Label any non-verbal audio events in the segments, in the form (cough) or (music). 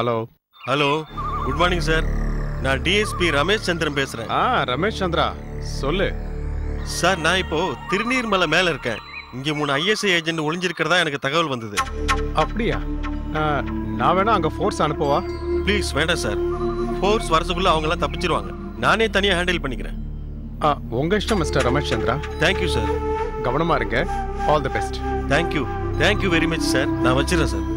Hello hello good morning sir நான் DSP Ramesh Chandran பேசுறேன். ஆ ரமேஷ் சந்திரா சொல்லு. சார் நான் இப்போ திருநீர்மலை மேல இருக்கேன். இங்க மூணு ஐஎஸ்ஐ ஏஜென்ட் ஒளிஞ்சிருக்கிறதா எனக்கு தகவல் வந்தது. அப்படியா? நான் வேணா அங்க ஃபோர்ஸ் அனுப்பவா? ப்ளீஸ் வேண்டாம் சார் ஃபோர்ஸ் வரதுக்குள்ள அவங்க எல்லாம் தப்பிச்சிருவாங்க. நானே தனியா ஹேண்டில் பண்ணிக்கிறேன். ஆ, உங்க இஷ்டம் mister Ramesh Chandra. Thank you sir கவனமா இருங்க. All the best thank you thank you very much sir நான் வச்சிடறேன் சார்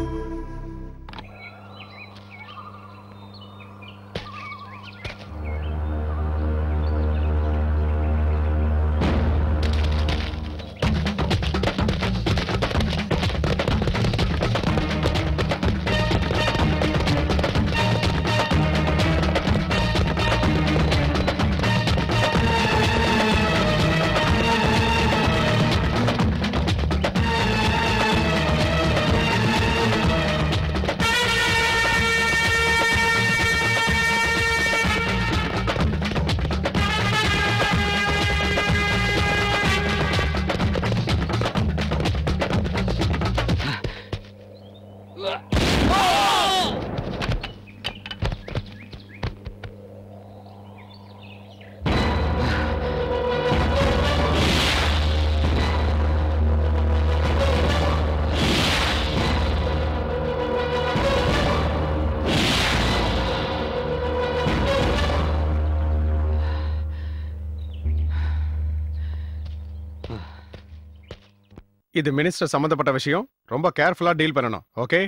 இது மினிஸ்டர் சம்பந்தப்பட்ட விஷயம். ரொம்ப கேர்ஃபுல்லா டீல் பண்ணணும். Okay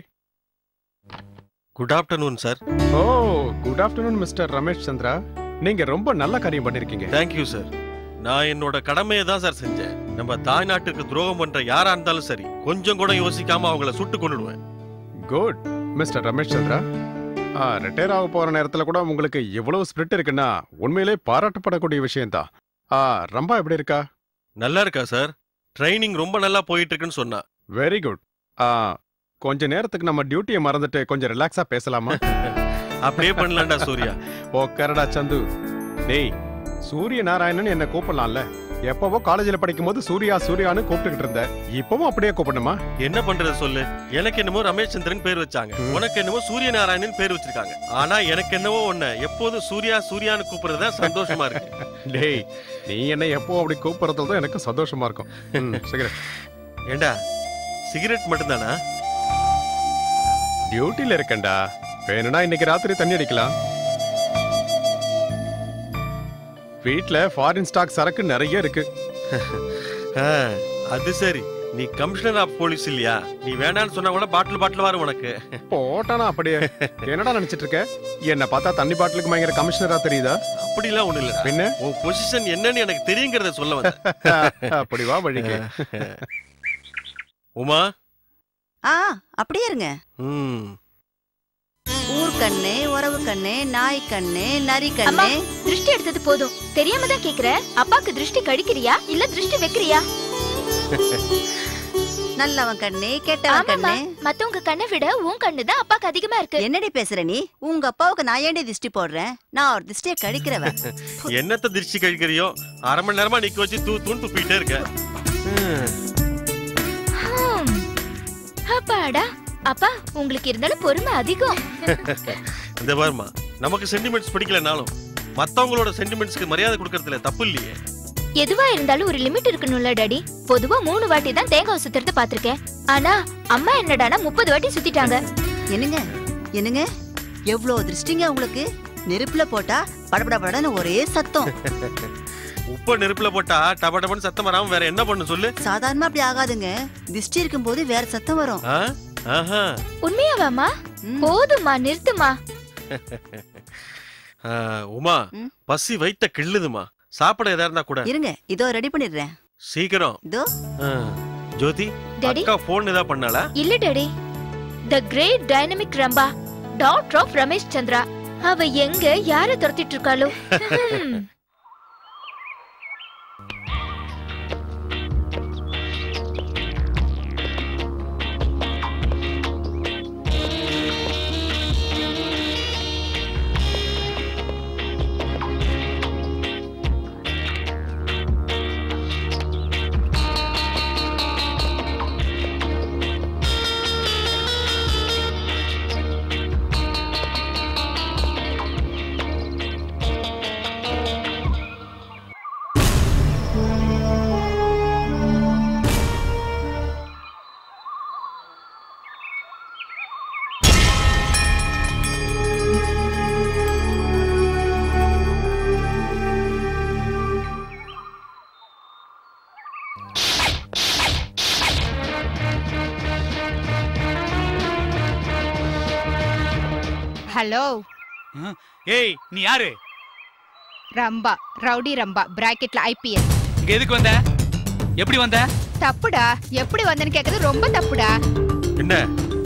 good afternoon sir oh good afternoon mister Ramesh Chandra நீங்க ரொம்ப நல்ல காரியம் பண்ணிருக்கீங்க. தேங்க்யூ சார் நான் என்னோட கடமையை தான் சார் செஞ்சேன். நம்ம தாய்நாட்டுக்கு துரோகம் பண்ற யாரா இருந்தாலும் சரி கொஞ்சம் கூட யோசிக்காம அவங்கள சுட்டு கொண்டுடுவேன் good mister Ramesh Chandra retire ஆக போற நேரத்துல கூட உங்களுக்கு இவ்வளவு ஸ்பிரிட் இருக்குன்னா உண்மையிலே பாராட்டப்படக்கூடிய விஷயம்தான். ஆ ரம்பா எப்படி இருக்கா? நல்லா இருக்கா சார் ட்ரைனிங் ரொம்ப நல்லா போயிட்டு இருக்குன்னு சொன்னா. வெரி குட் ஆ கொஞ்ச நேரத்துக்கு நம்ம டியூட்டியை மறந்துட்டு கொஞ்சம் ரிலாக்ஸா பேசலாமா? அப்படியே பண்ணலாம்டா சூர்யா. ஓ கரடா சந்து. டேய் சூரிய நாராயணன் என்ன கூப்பிடலாம்ல? எப்பவோ காலேஜ்ல படிக்கும்போது சூர்யா சூர்யான்னு கூப்பிட்டுக்கிட்டு இருந்த. இப்பவும் அப்படியே கூப்பிடணுமா? என்ன பண்றது சொல்லு. எனக்கு என்னமோ ரமேஷ் சந்திரன் பேர் வச்சாங்க. உனக்கு என்னமோ சூரிய நாராயணன் பேர் வச்சிருக்காங்க. ஆனா எனக்கு என்னவோ ஒண்ணு. எப்போதும் சூர்யா சூர்யான்னு கூப்பிடுறது தான் சந்தோஷமா இருக்கு. (laughs) டேய் நீ என்ன எப்போ அப்படி கூப்பிடுறது தான் எனக்கு சந்தோஷமா இருக்கும். சிகரெட். ஏண்டா சிகரெட் மட்டும்தானா? டியூட்டில இருக்கேன்டா. வேணும்னா இன்னைக்கு ராத்திரி தண்ணி அடிக்கலாம். வீட்ல ஃபாரின் ஸ்டாக் சரக்கு நிறைய இருக்கு. (laughs) ஆ, அது சரி. நீ கமிஷனர் ஆஃப் போலீஸ் இல்லையா? நீ வேணான்னு சொன்னா கூட பாட்டில் பாட்டில் வரும் உனக்கு. (laughs) போட்டானா அப்படியே? என்னடா நினைச்சிட்டு இருக்க? என்ன பார்த்தா தண்ணி பாட்டிலுக்கு பயங்கர கமிஷனரா தெரியுதா? அப்படிலாம் ஒண்ணு இல்லடா. பின்ன? உன் பொசிஷன் என்னன்னு எனக்கு தெரியுங்கிறத சொல்ல வந்தேன் (laughs) அப்படி வா வழிக்கு. உமா? ஆ அப்படியே இருங்க. ம். கண்ணு உறவு கண்ணு நாய் கண்ணு நரி கண்ணு. திருஷ்டி எடுத்தது போதும். தெரியாம தான் கேக்குற. அப்பாக்கு திருஷ்டி கடிக்கிறியா? இல்ல திருஷ்டி வைக்கிறியா? (laughs) நல்லவன் கண்ணு கெட்டவன் கண்ணு. மத்தவங்க கண்ணை விட உன் கண்ணு தான் அப்பாக்கு அதிகமா இருக்கு. என்னடி பேசுற நீ? உங்க அப்பாவுக்கு நான் ஏண்டி திஷ்டி போடுறேன்? நான் ஒரு திஷ்டியை கழிக்கிறவன் (laughs) என்னத்த திருஷ்டி கழிக்கிறியோ அரை மணி நேரமா நிக்க வச்சு தூ தூண் துப்பிட்டே இருக்க. அப்பாடா. அப்பா உங்களுக்கு இருந்தாலும் பொறுமை அதிகம். (laughs) இந்த பாருமா நமக்கு சென்டிமெண்ட்ஸ் பிடிக்கலனாலும் மத்தவங்களோட சென்டிமெண்ட்ஸ்க்கு மரியாதை கொடுக்கறதுல தப்பு இல்லையே. எதுவா இருந்தாலும் ஒரு லிமிட் இருக்கணும்ல டாடி. பொதுவா மூணு வாட்டி தான் தேங்காய் சுத்துறத பாத்திருக்கேன் ஆனா அம்மா என்னடானா முப்பது வாட்டி சுத்திட்டாங்க. என்னங்க? என்னங்க? எவ்வளவு திருஷ்டிங்க உங்களுக்கு? நெருப்புல போட்டா படபட படன்னு ஒரே சத்தம். (laughs) உப்ப நெருப்புல போட்டா டப டபன்னு சத்தம் வராம வேற என்ன பண்ணு சொல்லு. சாதாரணமா அப்படி ஆகாதுங்க. திஷ்டி இருக்கும்போது வேற சத்தம் வரும். உண்மையாவாமா. போதுமா நிறுத்துமா ஆ, உமா. பசி வைத்த கிள்ளுதுமா. சாப்பிட எதா இருந்தா கூட. இருங்க இதோ ரெடி பண்ணிடுறேன். சீக்கிரம். இதோ. ஆ. ஜோதி டாடி அக்கா போன் ஏதா பண்ணாளா? இல்ல டாடி த கிரேட் டைனமிக் ரம்பா டாக்டர் ஆஃப் ரமேஷ் சந்திரா அவ எங்க யார துரத்திட்டு இருக்காளோ? (laughs) ஹலோ. ஏய் நீ யாரு? ரம்பா ரவுடி ரம்பா பிராக்கெட்ல ஐபிஎஸ் இங்க எதுக்கு வந்த? எப்படி வந்த? தப்புடா. எப்படி வந்தேன்னு கேக்குறது ரொம்ப தப்புடா. என்ன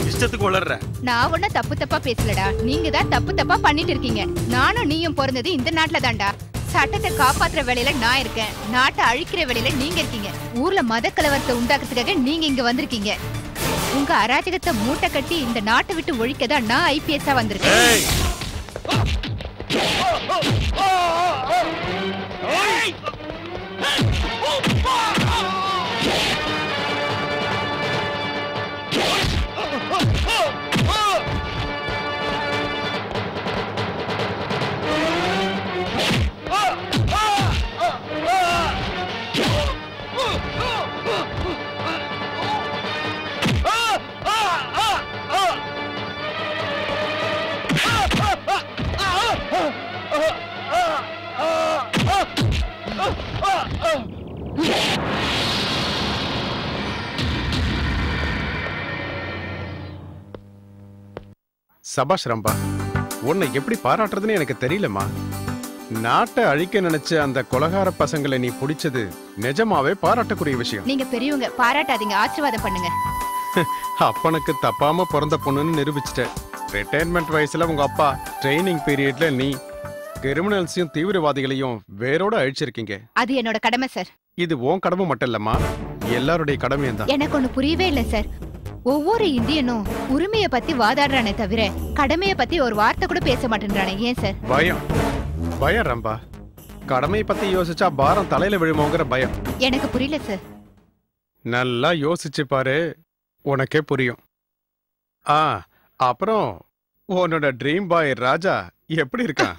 இஷ்டத்துக்கு வளர்ற? நான் ஒன்னும் தப்பு தப்பா பேசலடா. நீங்க தான் தப்பு தப்பா பண்ணிட்டு இருக்கீங்க. நானும் நீயும் பிறந்தது இந்த நாட்டுல தான்டா சட்டத்தை காப்பாத்துற வேலையில நான் இருக்கேன். நாட்டை அழிக்கிற வேலையில நீங்க இருக்கீங்க. ஊர்ல மத கலவரத்தை உண்டாக்குறதுக்காக நீங்க இங்க வந்திருக்கீங்க. உங்க அராஜகத்தை மூட்டை கட்டி இந்த நாட்டை விட்டு ஒழிக்கதான் நான் ஐபிஎஸ்ஸா வந்திருக்கேன். சபாஷ் ரம்பா உன்னை எப்படி பாராட்டுறதுன்னு எனக்கு தெரியலம்மா. நாட்டை அழிக்க நினைச்ச அந்த கொலகார பசங்களை நீ பிடிச்சது நிஜமாவே பாராட்டக்கூடிய விஷயம். நீங்க பெரியவங்க பாராட்டாதீங்க ஆசீர்வாதம் பண்ணுங்க. (laughs) அப்பனுக்கு தப்பாம பிறந்த பொண்ணுன்னு நிரூபிச்சிட்ட ரிட்டையர்மெண்ட் வயசுல உங்க அப்பா ட்ரைனிங் பீரியட்ல நீ கிரிமினல்ஸையும் தீவிரவாதிகளையும் வேரோட அழிச்சிருக்கீங்க. அது என்னோட கடமை சார். இது உன் கடமை மட்டும் இல்லம்மா எல்லாருடைய கடமையும் தான். எனக்கு ஒண்ணு புரியவே இல்ல சார். ஒவ்வொரு இந்தியனும் உரிமைய பத்தி வாதாடுறானே தவிர கடமைய பத்தி ஒரு வார்த்தை கூட பேச மாட்டேன்றானே. ஏன் சார்? பயம். பயம் ரம்பா. கடமையை பத்தி யோசிச்சா பாரம் தலையில விழுமோங்கிற பயம். எனக்கு புரியல சார். நல்லா யோசிச்சு பாரு. உனக்கே புரியும். ஆ அப்புறம் உன்னோட ட்ரீம் பாய் ராஜா எப்படி இருக்கான்?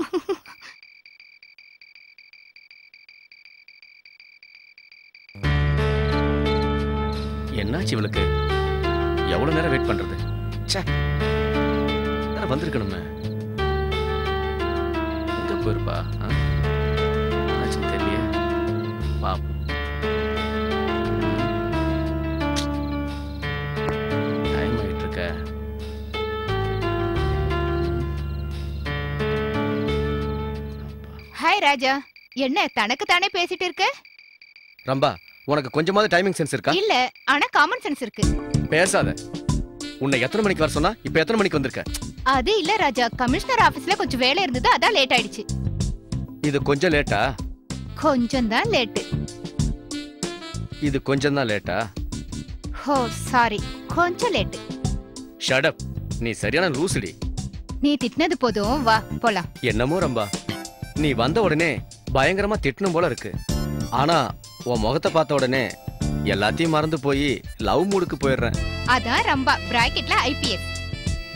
என்னாச்சு இவளுக்கு? எவ்வளோ நேரம் வெயிட் பண்ணுறது வந்திருக்கணுமே? எங்கே போயிருப்பா ஹாய் ராஜா. என்ன தனக்கு தானே பேசிட்டு இருக்க? ரம்பா உனக்கு கொஞ்சமாவது டைமிங் சென்ஸ் இருக்கா? இல்ல ஆனா காமன் சென்ஸ் இருக்கு. பேசாத. உன்னை எத்தனை மணிக்கு வர சொன்னா இப்ப எத்தனை மணிக்கு வந்திருக்க? அது இல்ல ராஜா கமிஷனர் ஆபீஸ்ல கொஞ்சம் வேலை இருந்தது அதான் லேட் ஆயிடுச்சு. இது கொஞ்சம் லேட்டா கொஞ்சம் தான் லேட்டு இது கொஞ்சம் தான் லேட்டா ஹோ சாரி கொஞ்சம் லேட்டு ஷடப் நீ சரியான லூசுடி. நீ திட்டினது போதும் வா போலாம். என்னமோ ரம்பா. நீ வந்த உடனே பயங்கரமா திட்டணும் போல இருக்கு. ஆனா உன் முகத்தை பார்த்த உடனே எல்லாத்தையும் மறந்து போய் லவ் மூடுக்கு போயிடுறேன். அதான் ரம்பா பிராக்கெட்ல ஐபிஎஸ்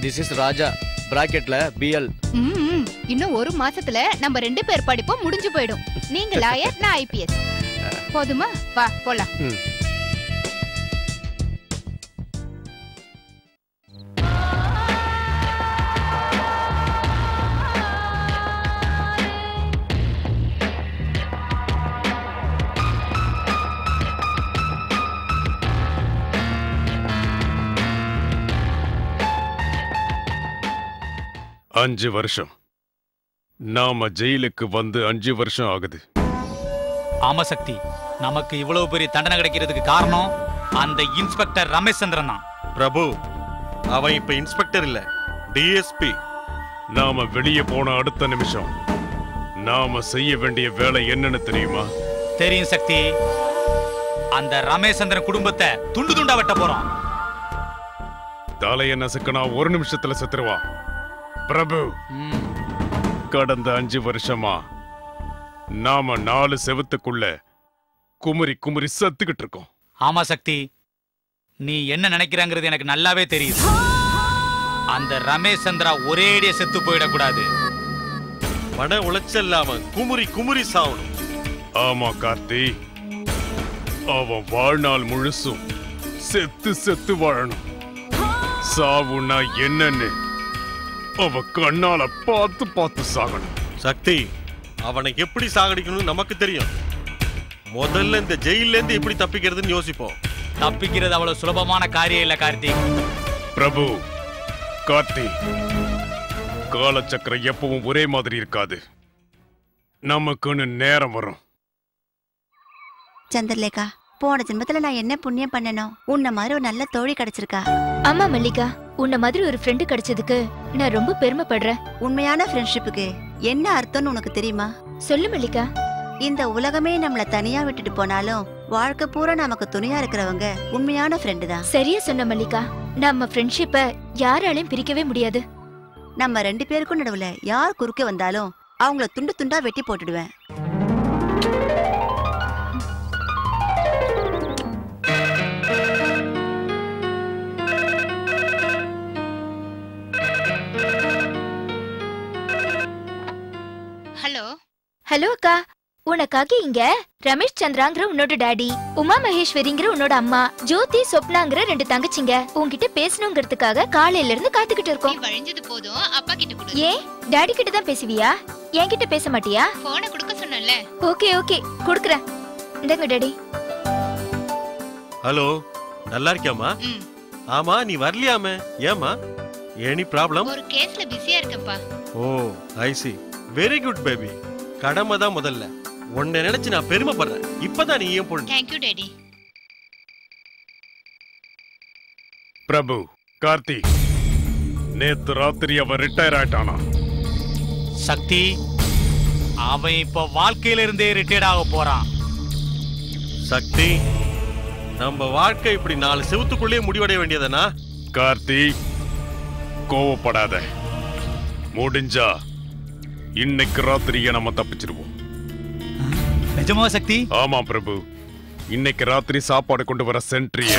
திஸ் இஸ் ராஜா பிராக்கெட்ல பிஎல் இன்னும் ஒரு மாசத்துல நம்ம ரெண்டு பேர் படிப்பும் முடிஞ்சு போயிடும். நீங்க லாயர் நான் ஐபிஎஸ் போதுமா? வா போலாம். அஞ்சு வருஷம். நாம ஜெயிலுக்கு வந்து அஞ்சு வருஷம் ஆகுது. ஆமா சக்தி நமக்கு இவ்வளவு பெரிய தண்டனை கிடைக்கிறதுக்கு காரணம் அந்த இன்ஸ்பெக்டர் ரமேஷ் சந்திரன் தான். பிரபு அவன் இப்ப இன்ஸ்பெக்டர் இல்ல டிஎஸ்பி நாம வெளியே போன அடுத்த நிமிஷம். நாம செய்ய வேண்டிய வேலை என்னன்னு தெரியுமா? தெரியும் சக்தி. அந்த ரமேஷ் சந்திரன் குடும்பத்தை துண்டு துண்டா வெட்ட போறோம் தலைய நசுக்கனா ஒரு நிமிஷத்துல செத்துருவான் பிரபு. கடந்த அஞ்சு வருஷமா நாம நாலு செவத்துக்குள்ள குமுறி குமுறி சத்துக்கிட்டு இருக்கோம். ஆமா சக்தி. நீ என்ன நினைக்கிறாங்கிறது எனக்கு நல்லாவே தெரியுது. அந்த ரமேஷ் சந்திரா ஒரேடியா செத்து போயிடக்கூடாது. மன உளைச்சல் இல்லாம குமுறி குமுறி சாவணும். ஆமா கார்த்தி. அவன் வாழ்நாள் முழுசும் செத்து செத்து வாழணும். சாவுனா என்னன்னு அவ கண்ணால பார்த்து பார்த்து சாகணும். சக்தி அவனை எப்படி சாகடிக்கணும்னு நமக்கு தெரியும். முதல்ல இந்த ஜெயில்ல இருந்து எப்படி தப்பிக்கிறதுன்னு யோசிப்போம். தப்பிக்கிறது அவ்வளவு சுலபமான காரியம் இல்ல கார்த்திக். பிரபு கார்த்தி காலச்சக்கரம் எப்பவும் ஒரே மாதிரி இருக்காது. நமக்குன்னு நேரம் வரும். சந்திரலேகா போன ஜென்மத்துல நான் என்ன புண்ணியம் பண்ணணும் உன்ன மாதிரி ஒரு நல்ல தோழி கிடைச்சிருக்கா. ஆமா மல்லிகா. உன்ன மாதிரி ஒரு ஃப்ரெண்டு கிடைச்சதுக்கு நான் ரொம்ப பெருமைப்படுறேன். உண்மையான ஃப்ரெண்ட்ஷிப்புக்கு என்ன அர்த்தம்னு உனக்கு தெரியுமா? சொல்லு மல்லிகா. இந்த உலகமே நம்மள தனியா விட்டுட்டு போனாலும் வாழ்க்கை பூரா நமக்கு துணையா இருக்கிறவங்க உண்மையான ஃப்ரெண்டு தான். சரியா சொன்ன மல்லிகா. நம்ம ஃப்ரெண்ட்ஷிப்ப யாராலையும் பிரிக்கவே முடியாது. நம்ம ரெண்டு பேருக்கும் நடுவுல யார் குறுக்க வந்தாலும் அவங்கள துண்டு துண்டா வெட்டி போட்டுடுவேன். ஹலோ அக்கா. உனக்காக இங்க ரமேஷ் சந்திராங்கிற உன்னோட டாடி உமா மகேஸ்வரிங்கிற உன்னோட அம்மா ஜோதி சொப்னாங்கிற ரெண்டு தங்கச்சிங்க. உன்கிட்ட பேசணுங்கிறதுக்காக காலையில இருந்து காத்துக்கிட்டு இருக்கோம். வழிஞ்சது போதும். அப்பா கிட்ட கொடு. ஏன்? டாடி கிட்ட தான் பேசுவியா? என்கிட்ட பேச மாட்டியா? போனை கொடுக்க சொன்னல ஓகே ஓகே. குடுக்குறேன். இந்தங்க டாடி. ஹலோ நல்லா இருக்கியாமா. ஆமா நீ வரலையாமே? ஏமா எனி ப்ராப்ளம்? ஒரு கேஸ்ல பிஸியா இருக்கப்பா ஓ I see very good baby கடமை தான் முதல்ல. உன்னை நினைச்சு நான் பெருமைப்படுறேன். இப்பதான் நீ ஏன் பொண்ணு தேங்க்யூ டேடி பிரபு கார்த்தி நேத்து ராத்திரி அவன் ரிட்டையர் ஆயிட்டானா? சக்தி அவன் இப்ப வாழ்க்கையில இருந்தே ரிட்டையர்ட் ஆக போறான். சக்தி நம்ம வாழ்க்கை இப்படி நாலு செவத்துக்குள்ளே முடிவடைய வேண்டியதுனா கார்த்தி கோவப்படாத. முடிஞ்சா இன்னைக்கு ராத்திரியே நம்ம தப்பிச்சிருவோம். நிஜமா சக்தி? ஆமா பிரபு. இன்னைக்கு ராத்திரி சாப்பாடு கொண்டு வர சென்ட்ரிய.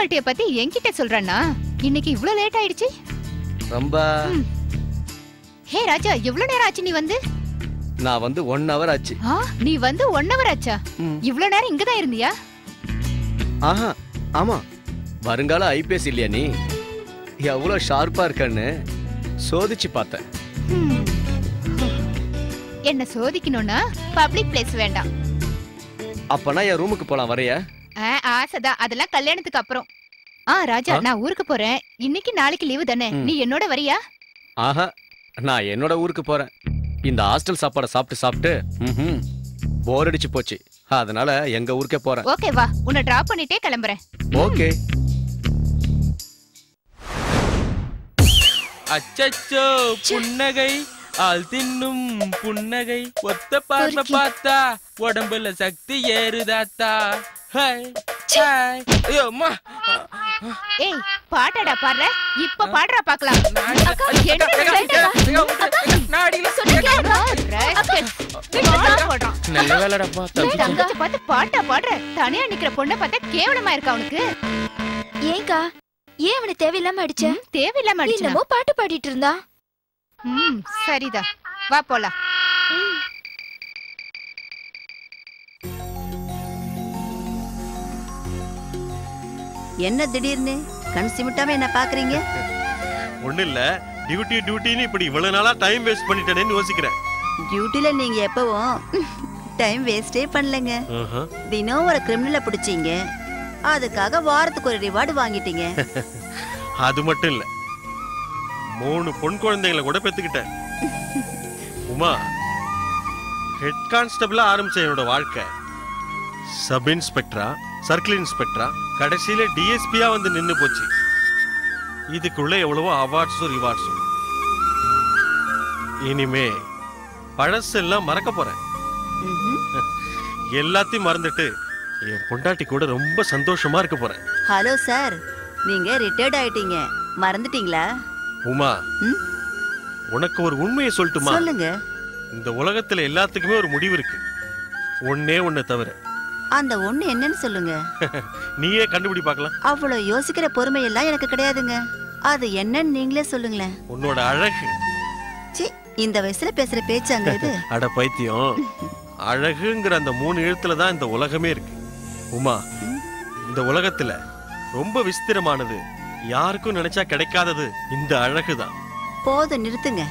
பஞ்சுவாலிட்டிய பத்தி என்கிட்ட சொல்றானா இன்னைக்கு இவ்ளோ லேட் ஆயிடுச்சு? ரொம்ப. ஹே ராஜா எவ்வளவு நேரம் ஆச்சு நீ வந்து? நான் வந்து ஒன் ஹவர் ஆச்சு. ஆ நீ வந்து ஒன் ஹவர் ஆச்சா. இவ்ளோ நேரம் இங்கதான் இருந்தியா? ஆஹா ஆமா. வருங்கால ஐபிஎஸ் இல்லையா நீ? எவ்வளவு ஷார்ப்பா இருக்கன்னு சோதிச்சு பார்த்தேன். என்ன சோதிக்கணும்னா பப்ளிக் பிளேஸ் வேண்டாம். அப்பனா என் ரூமுக்கு போலாம் வரைய? ஆசைதான் அதெல்லாம் கல்யாணத்துக்கு அப்புறம். ஆ ராஜா? நான் ஊருக்கு போறேன். இன்னைக்கு நாளைக்கு லீவு தானே. நீ என்னோட வரியா? ஆஹா நான் என்னோட ஊருக்கு போறேன். இந்த ஹாஸ்டல் சாப்பாடை சாப்பிட்டு சாப்பிட்டு போர் அடிச்சு போச்சு. அதனால எங்க ஊருக்கே போறேன். ஓகே வா. உன்னை டிராப் பண்ணிட்டே கிளம்புறேன். ஓகே. அச்சச்சோ புன்னகை. ஆள் தின்னும் புன்னகை ஒத்த பார்வை. பார்த்தா உடம்புல சக்தி ஏறுதாத்தா ஏய் பாட்டடா பாடுற இப்ப பாடுறா பாக்கலாம். நல்ல வேலைடாப்பா தங்கச்சி பார்த்து பாட்டா பாடுற தனியா நிக்கிற பொண்ணை பார்த்தா கேவலமா இருக்கா உனக்கு ஏங்கா ஏன் அவனை தேவையில்லாம அடிச்ச ம், தேவையில்லாம அடிச்சனா? என்னமோ பாட்டு பாடிட்டு இருந்தா ம் சரிதான் வா போலாம். என்ன திடீர்னு? கண் சிமிட்டாம என்ன பாக்குறீங்க ஒண்ணு இல்ல. டியூட்டி டியூட்டின்னு இப்படி இவ்வளவு நாளா டைம் வேஸ்ட் பண்ணிட்டேனேன்னு யோசிக்கிறேன். டியூட்டில நீங்க எப்பவும் டைம் வேஸ்டே பண்ணலங்க. ஆஹா. தினம் ஒரு கிரிமினலை பிடிச்சீங்க. அதுக்காக வாரத்துக்கு ஒரு ரிவார்டு வாங்கிட்டீங்க. அது மட்டும் இல்ல. மூணு பொன் குழந்தைகளை கூட பெத்துக்கிட்டேன். உமா ஹெட் கான்ஸ்டபிளா ஆரம்பிச்ச என்னோட வாழ்க்கை. சப் இன்ஸ்பெக்டரா சர்க்கிள் இன்ஸ்பெக்டரா கடைசியில டிஎஸ்பியா வந்து நின்னு போச்சு. இதுக்குள்ள எவ்வளவோ அவார்ட்ஸும் ரிவார்ட்ஸும் இனிமே பழசெல்லாம் மறக்க போறேன். எல்லாத்தையும் மறந்துட்டு என் பொண்டாட்டி கூட ரொம்ப சந்தோஷமா இருக்க போறேன். ஹலோ சார் நீங்க ரிட்டையர்ட் ஆயிட்டீங்க. மறந்துட்டீங்களா? உமா? உனக்கு ஒரு உண்மையை சொல்லட்டுமா? சொல்லுங்க. இந்த உலகத்துல எல்லாத்துக்குமே ஒரு முடிவு இருக்கு ஒன்னே ஒண்ணு தவிர. அந்த ஒண்ணு என்னன்னு சொல்லுங்க. (laughs) நீயே கண்டுபிடி பார்க்கலாம். அவ்வளவு யோசிக்கிற பொறுமை எல்லாம் எனக்கு கிடையாதுங்க. அது என்னன்னு நீங்களே சொல்லுங்களேன். உன்னோட அழகு. சி இந்த வயசுல பேசுற பேச்சாங்க இது. (laughs) அட பைத்தியம். அழகுங்கிற அந்த மூணு எழுத்துல தான் இந்த உலகமே இருக்கு. உமா இந்த உலகத்துல ரொம்ப விஸ்திரமானது யாருக்கும் நினைச்சா கிடைக்காதது இந்த அழகுதான். போதும் நிறுத்துங்க.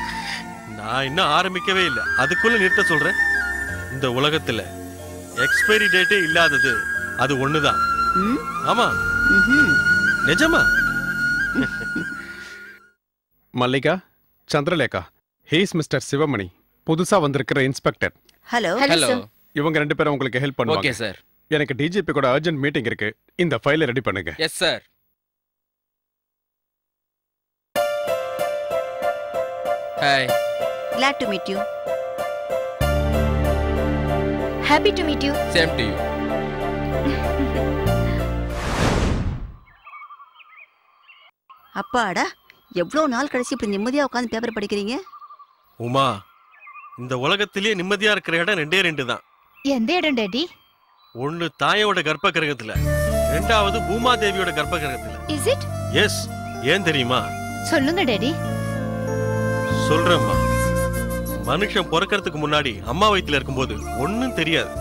(laughs) நான் இன்னும் ஆரம்பிக்கவே இல்லை. அதுக்குள்ள நிறுத்த சொல்றேன். இந்த உலகத்துல எக்ஸ்பைரி டேட்டே இல்லாதது அது ஒண்ணுதான்? ஆமா. நிஜமா? (laughs) மல்லிகா சந்திரலேகா ஹீஸ் மிஸ்டர் சிவமணி புதுசா வந்திருக்கிற இன்ஸ்பெக்டர். ஹலோ ஹலோ இவங்க ரெண்டு பேரும் உங்களுக்கு ஹெல்ப் ஓகே பண்ணுவாங்க சார் எனக்கு டிஜிபி கூட அர்ஜென்ட் மீட்டிங் இருக்கு. இந்த ஃபைலை ரெடி பண்ணுங்க. Yes sir hi glad to meet you happy to meet you same to you அப்பாடா எவ்வளவு நாள் கழிச்சு இப்படி நிம்மதியா உட்காந்து பேப்பர் படிக்கிறீங்க? உமா இந்த உலகத்திலேயே நிம்மதியா இருக்கிற இடம் ரெண்டே ரெண்டு தான். எந்த இடம் டேடி? ஒண்ணு தாயோட கர்ப்ப கிரகத்துல ரெண்டாவது பூமாதேவியோட கர்ப்ப கிரகத்துல இஸ் இட் எஸ் ஏன் தெரியுமா? சொல்லுங்க டேடி. சொல்றேம்மா. மனுஷன் பிறக்கறதுக்கு முன்னாடி அம்மா வயித்துல இருக்கும்போது ஒண்ணும் தெரியாது.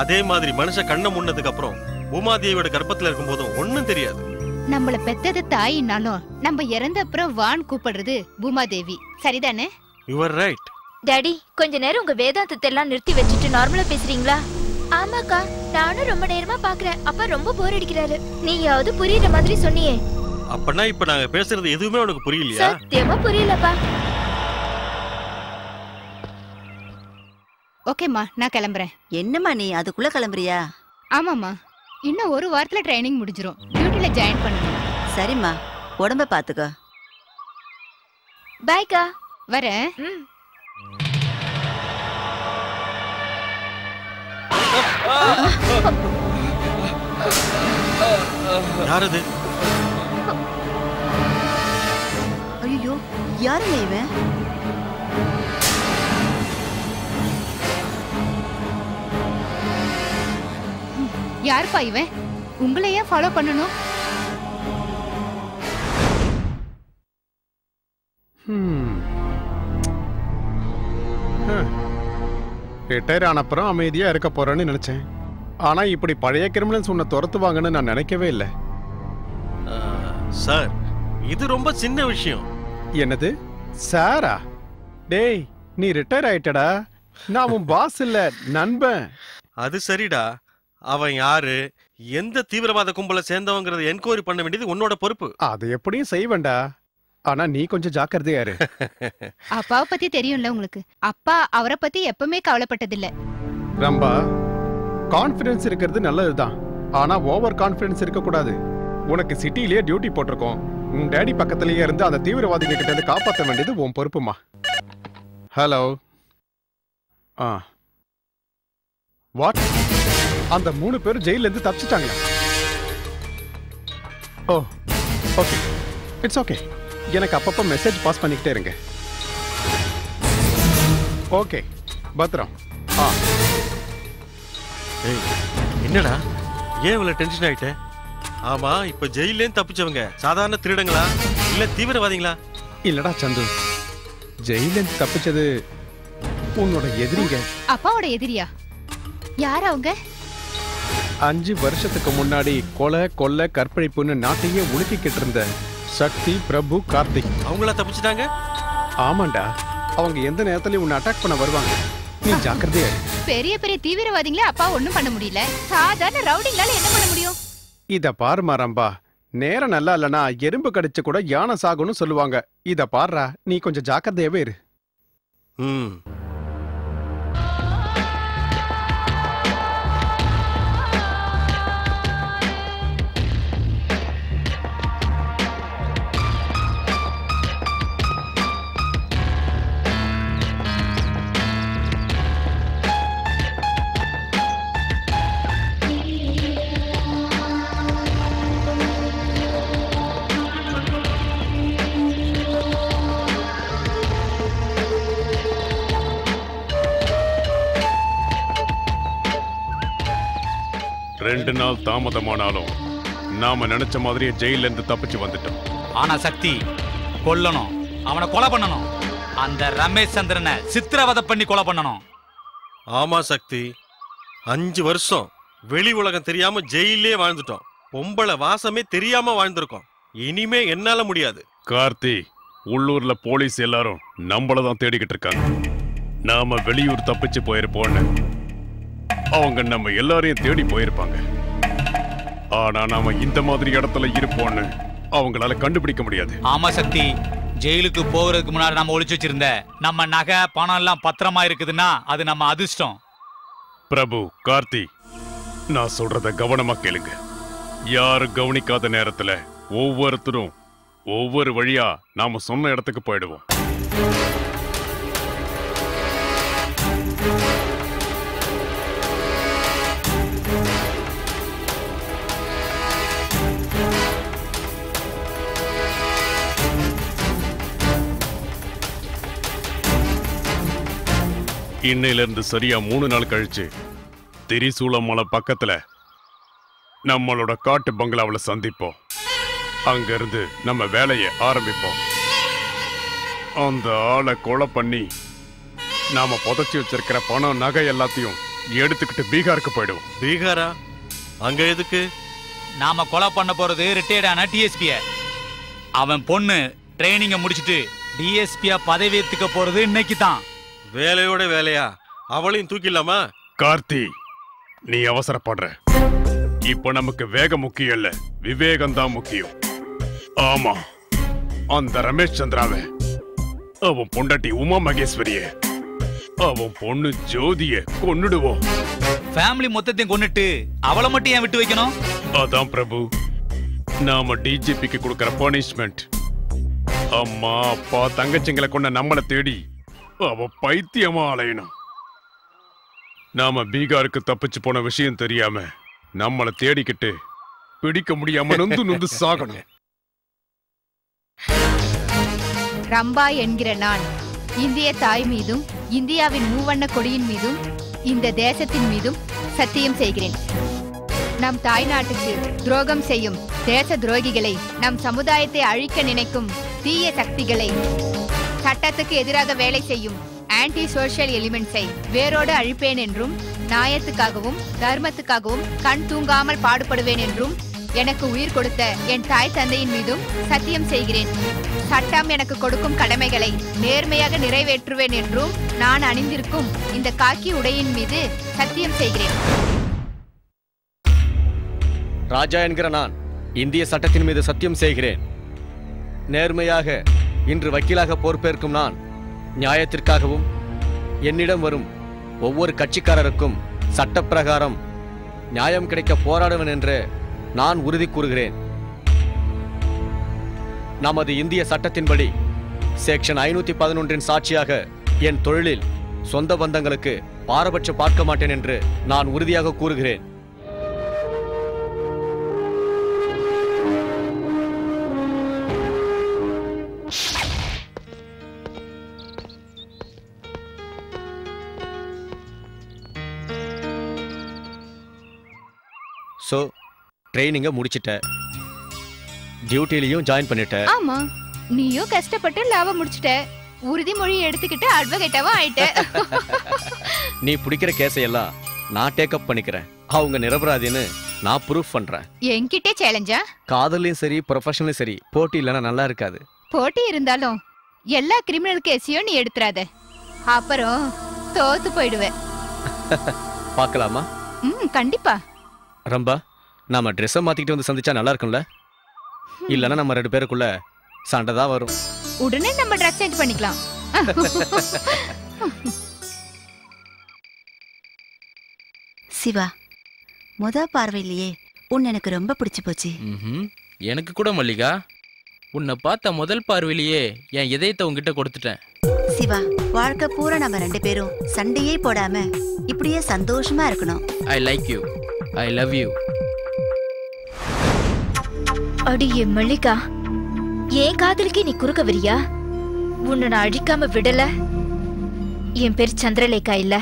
அதே மாதிரி மனுஷன் கண்ணை முன்னதுக்கு அப்புறம் பூமாதேவியோட கர்ப்பத்துல இருக்கும்போதும் ஒண்ணும் தெரியாது. நம்மள பெத்தது தாயினாலும் நம்ம இறந்த அப்புறம் வான் கூப்பிடுறது பூமாதேவி சரிதானே? யுவர் ரைட் டாடி கொஞ்ச நேரம் உங்க வேதாந்தத்தை எல்லாம் நிறுத்தி வச்சுட்டு நார்மலா பேசுறீங்களா? ஆமாக்கா நானும் ரொம்ப நேரமா பாக்குறேன். அப்பா ரொம்ப போர் அடிக்கிறாரு. நீயாவது புரியுற மாதிரி சொன்னியே. அப்பனா இப்ப நாங்க பேசுறது எதுவுமே உனக்கு புரியலையா? சத்தியமா புரியலப்பா. ஓகேம்மா நான் கிளம்புறேன். என்னம்மா நீ அதுக்குள்ள கிளம்புறியா? ஆமாம்மா. இன்னும் ஒரு வாரத்துல ட்ரைனிங் முடிஞ்சிரும். டியூட்டில ஜாயின் பண்ணணும். சரிம்மா உடம்ப பாத்துக்கோ. பாய்க்கா வரேன். யாரது யாருங்க இவன்? யாருப்பா இவன்? உங்களை ஏன் ஃபாலோ பண்ணணும்? ரிட்டையர் ஆன அப்புறம் அமைதியா இருக்க போறேன்னு நினைச்சேன். ஆனா இப்படி பழைய கிரிமினல்ஸ் உன்னை துரத்துவாங்கன்னு நான் நினைக்கவே இல்லை. சார் இது ரொம்ப சின்ன விஷயம். என்னது? சாரா? டேய் நீ ரிட்டையர் ஆயிட்டடா. நான் உன் பாஸ் இல்ல நண்பன். அது சரிடா. அவன் யாரு? எந்த தீவிரவாத கும்பல சேர்ந்தவங்கிறத என்கொயரி பண்ண வேண்டியது உன்னோட பொறுப்பு. அது எப்படியும் செய்வேன்டா. ஆனா நீ கொஞ்சம் ஜாக்கிரதையா இரு. (laughs) அப்பாவை பத்தி தெரியும்ல உங்களுக்கு. அப்பா அவரை பத்தி எப்பவுமே கவலைப்பட்டதில்ல. ரம்பா கான்ஃபிடன்ஸ் இருக்கிறது நல்லதுதான். ஆனா ஓவர் கான்ஃபிடன்ஸ் இருக்க கூடாது உனக்கு சிட்டிலேயே டியூட்டி போட்டிருக்கோம். உன் டேடி பக்கத்துலயே இருந்து அந்த தீவிரவாதிங்க கிட்ட இருந்து காப்பாற்ற வேண்டியது உன் பொறுப்புமா? Hello ah. வாட் அந்த மூணு பேரும் ஜெயிலிருந்து தப்பிச்சிட்டாங்களா? ஓ ஓகே இட்ஸ் ஓகே எனக்கு அப்பப்போ மெசேஜ் பாஸ் பண்ணிக்கிட்டே இருங்க. ஓகே பத்திரம். ஆ. என்னடா? ஏன் இவ்வளோ டென்ஷன் ஆகிட்டேன் ஆமா இப்ப ஜெயிலேருந்து தப்பிச்சவங்க. சாதாரண திருடங்களா? இல்ல தீவிரவாதிங்களா? இல்லடா சந்து. ஜெயிலிருந்து தப்பிச்சது உன்னோட எதிரிங்க. அப்பாவோட எதிரியா? யார் அவங்க? அஞ்சு வருஷத்துக்கு முன்னாடி கொலை கொள்ளை கற்பழிப்புன்னு நாட்டையே உலுக்கிக்கிட்டு இருந்த சக்தி பிரபு கார்த்திக். அவங்களா தப்பிச்சிட்டாங்க? ஆமாண்டா. அவங்க எந்த நேரத்துலயும் உன்னை அட்டாக் பண்ண வருவாங்க. நீ ஜாக்கிரதையா. பெரிய பெரிய தீவிரவாதிங்களே அப்பா ஒண்ணும் பண்ண முடியல. சாதாரண ரவுடிங்களால என்ன பண்ண முடியும்? இத பாருமா ரம்பா. நேரம் நல்லா இல்லனா எறும்பு கடிச்சு கூட யானை சாகும்னு சொல்லுவாங்க. இத பாருடா நீ கொஞ்சம் ஜாக்கிரதையாவே இரு. ம். ரெண்டு நாள் தாமதமானாலும் நாம நினைச்ச மாதிரியே ஜெயில இருந்து தப்பிச்சு வந்துட்டோம். ஆனா சக்தி கொல்லணும். அவனை கொலை பண்ணணும். அந்த ரமேஷ் சந்திரனை சித்திரவதை பண்ணி கொலை பண்ணணும். ஆமா சக்தி அஞ்சு வருஷம் வெளி உலகம் தெரியாம ஜெயிலே வாழ்ந்துட்டோம். பொம்பளை வாசமே தெரியாம வாழ்ந்திருக்கோம். இனிமே என்னால முடியாது. கார்த்தி உள்ளூர்ல போலீஸ் எல்லாரும் நம்மள தான் தேடிக்கிட்டு இருக்காங்க. நாம வெளியூர் தப்பிச்சு போயிருப்போம்னு. அவங்க நம்ம எல்லாரையும் தேடி போயிருப்பாங்க. ஆனா நாம இந்த மாதிரி இடத்துல இருப்போம்னு அவங்களால கண்டுபிடிக்க முடியாது. ஆமா சக்தி ஜெயிலுக்கு போகிறதுக்கு முன்னாடி நம்ம ஒளிச்சு வச்சிருந்த நம்ம நகை பணம் எல்லாம் பத்திரமா இருக்குதுன்னா அது நம்ம அதிர்ஷ்டம். பிரபு கார்த்தி நான் சொல்றத கவனமா கேளுங்க. யாரும் கவனிக்காத நேரத்துல ஒவ்வொருத்தரும் ஒவ்வொரு வழியா நாம சொன்ன இடத்துக்கு போயிடுவோம். இன்னையில இருந்து சரியா மூணு நாள் கழிச்சு திரிசூலம் மலை பக்கத்துல நம்மளோட காட்டு பங்களாவுல சந்திப்போம். அங்க இருந்து நம்ம வேலையை ஆரம்பிப்போம். அந்த ஆளை கொலை பண்ணி நாம புதைச்சி வச்சிருக்கிற பணம் நகை எல்லாத்தையும் எடுத்துக்கிட்டு பீகாருக்கு போயிடுவோம். பீகாரா? அங்க எதுக்கு? நாம கொலை பண்ண போறது ரிட்டையர்ட் ஆன டிஎஸ்பிய அவன் பொண்ணு ட்ரைனிங்க முடிச்சிட்டு டிஎஸ்பியா பதவி ஏத்துக்க போறது இன்னைக்கு தான் வேலையோட வேலையா? அவளையும் தூக்கிடலாமா? கார்த்தி நீ அவசரப்படுற. இப்ப நமக்கு வேகம் முக்கியம் இல்ல விவேகம் தான் முக்கியம். ஆமா அந்த ரமேஷ் சந்திராவ. அவன் பொண்டாட்டி உமா மகேஸ்வரிய. அவன் பொண்ணு ஜோதிய கொன்னுடுவோம். ஃபேமிலி மொத்தத்தையும் கொன்னுட்டு அவளை மட்டும் ஏன் விட்டு வைக்கணும்? அதான் பிரபு நாம டிஜிபிக்கு கொடுக்கற பனிஷ்மெண்ட் அம்மா அப்பா தங்கச்சிங்களை கொண்ட நம்மளை தேடி அவ பைத்தியமா அலையணும் நாம பீகாருக்கு தப்பிச்சு போன விஷயம் தெரியாம நம்மளை தேடிக்கிட்டு பிடிக்க முடியாம நொந்து நொந்து (laughs) சாகணும். ரம்பா என்கிற நான் இந்திய தாய் மீதும் இந்தியாவின் மூவண்ண கொடியின் மீதும் இந்த தேசத்தின் மீதும் சத்தியம் செய்கிறேன். நம் தாய்நாட்டுக்கு துரோகம் செய்யும் தேச துரோகிகளை நம் சமுதாயத்தை அழிக்க நினைக்கும் தீய சக்திகளை சட்டத்துக்கு எதிராக வேலை செய்யும் ஆன்டி சோஷியல் எலிமெண்ட்ஸை வேரோடு அழிப்பேன் என்றும் நியாயத்துக்காகவும் தர்மத்துக்காகவும் கண் தூங்காமல் பாடுபடுவேன் என்றும் எனக்கு உயிர் கொடுத்த என் தாய் தந்தையின் மீதும் சத்தியம் செய்கிறேன். சட்டம் எனக்கு கொடுக்கும் கடமைகளை நேர்மையாக நிறைவேற்றுவேன் என்றும் நான் அணிந்திருக்கும் இந்த காக்கி உடையின் மீது சத்தியம் செய்கிறேன். ராஜா என்கிற நான் இந்திய சட்டத்தின் மீது சத்தியம் செய்கிறேன். நேர்மையாக இன்று வக்கீலாக பொறுப்பேற்கும் நான் நியாயத்திற்காகவும் என்னிடம் வரும் ஒவ்வொரு கட்சிக்காரருக்கும் சட்டப்பிரகாரம் நியாயம் கிடைக்க போராடுவேன் என்று நான் உறுதி கூறுகிறேன். நமது இந்திய சட்டத்தின்படி செக்ஷன் ஐநூத்தி பதினொன்றின் சாட்சியாக என் தொழிலில் சொந்த பந்தங்களுக்கு பாரபட்சம் பார்க்க மாட்டேன் என்று நான் உறுதியாக கூறுகிறேன். ஸோ ட்ரைனிங்கை முடிச்சிட்ட. டியூட்டிலையும் ஜாயின் பண்ணிட்ட. ஆமா நீயும் கஷ்டப்பட்டு லாபம் முடிச்சிட்ட. உறுதிமொழி எடுத்துக்கிட்டு அட்வொகேட்டாவும் ஆயிட்ட. (laughs) நீ பிடிக்கிற கேஸை எல்லாம் நான் டேக்கப் பண்ணிக்கிறேன். அவங்க நிரபராதின்னு நான் ப்ரூஃப் பண்றேன். என்கிட்டே சேலஞ்சா காதல்லையும் சரி ப்ரொஃபஷனலும் சரி போட்டி இல்லைன்னா நல்லா இருக்காது. போட்டி இருந்தாலும் எல்லா கிரிமினல் கேஸையும் நீ எடுத்துறாத. அப்புறம் தோத்து போயிடுவேன். (laughs) பார்க்கலாமா? ம் கண்டிப்பா. ரம்பா நாம ட்ரெஸ்ஸை மாத்திக்கிட்டு வந்து சந்திச்சா நல்லா இருக்கும்ல? இல்லைன்னா நம்ம ரெண்டு பேருக்குள்ள சண்டை தான் வரும். உடனே நம்ம ட்ரெஸ் சேஞ்ச் பண்ணிக்கலாம். சிவா முத பார்வையிலேயே உன்னை எனக்கு ரொம்ப பிடிச்சு போச்சு. எனக்கு கூட மல்லிகா. உன்னை பார்த்த முதல் பார்வையிலேயே என் இதயத்தை உன்கிட்ட கொடுத்துட்டேன். சிவா வாழ்க்கை பூரா நம்ம ரெண்டு பேரும் சண்டையே போடாம இப்படியே சந்தோஷமா இருக்கணும். I like you I love you அடியே மல்லிகா என் காதலுக்கு நீ குறுக்க வரியா? உன்னை நான் அழிக்காம விடல. என் பேர் சந்திரலேகா இல்ல.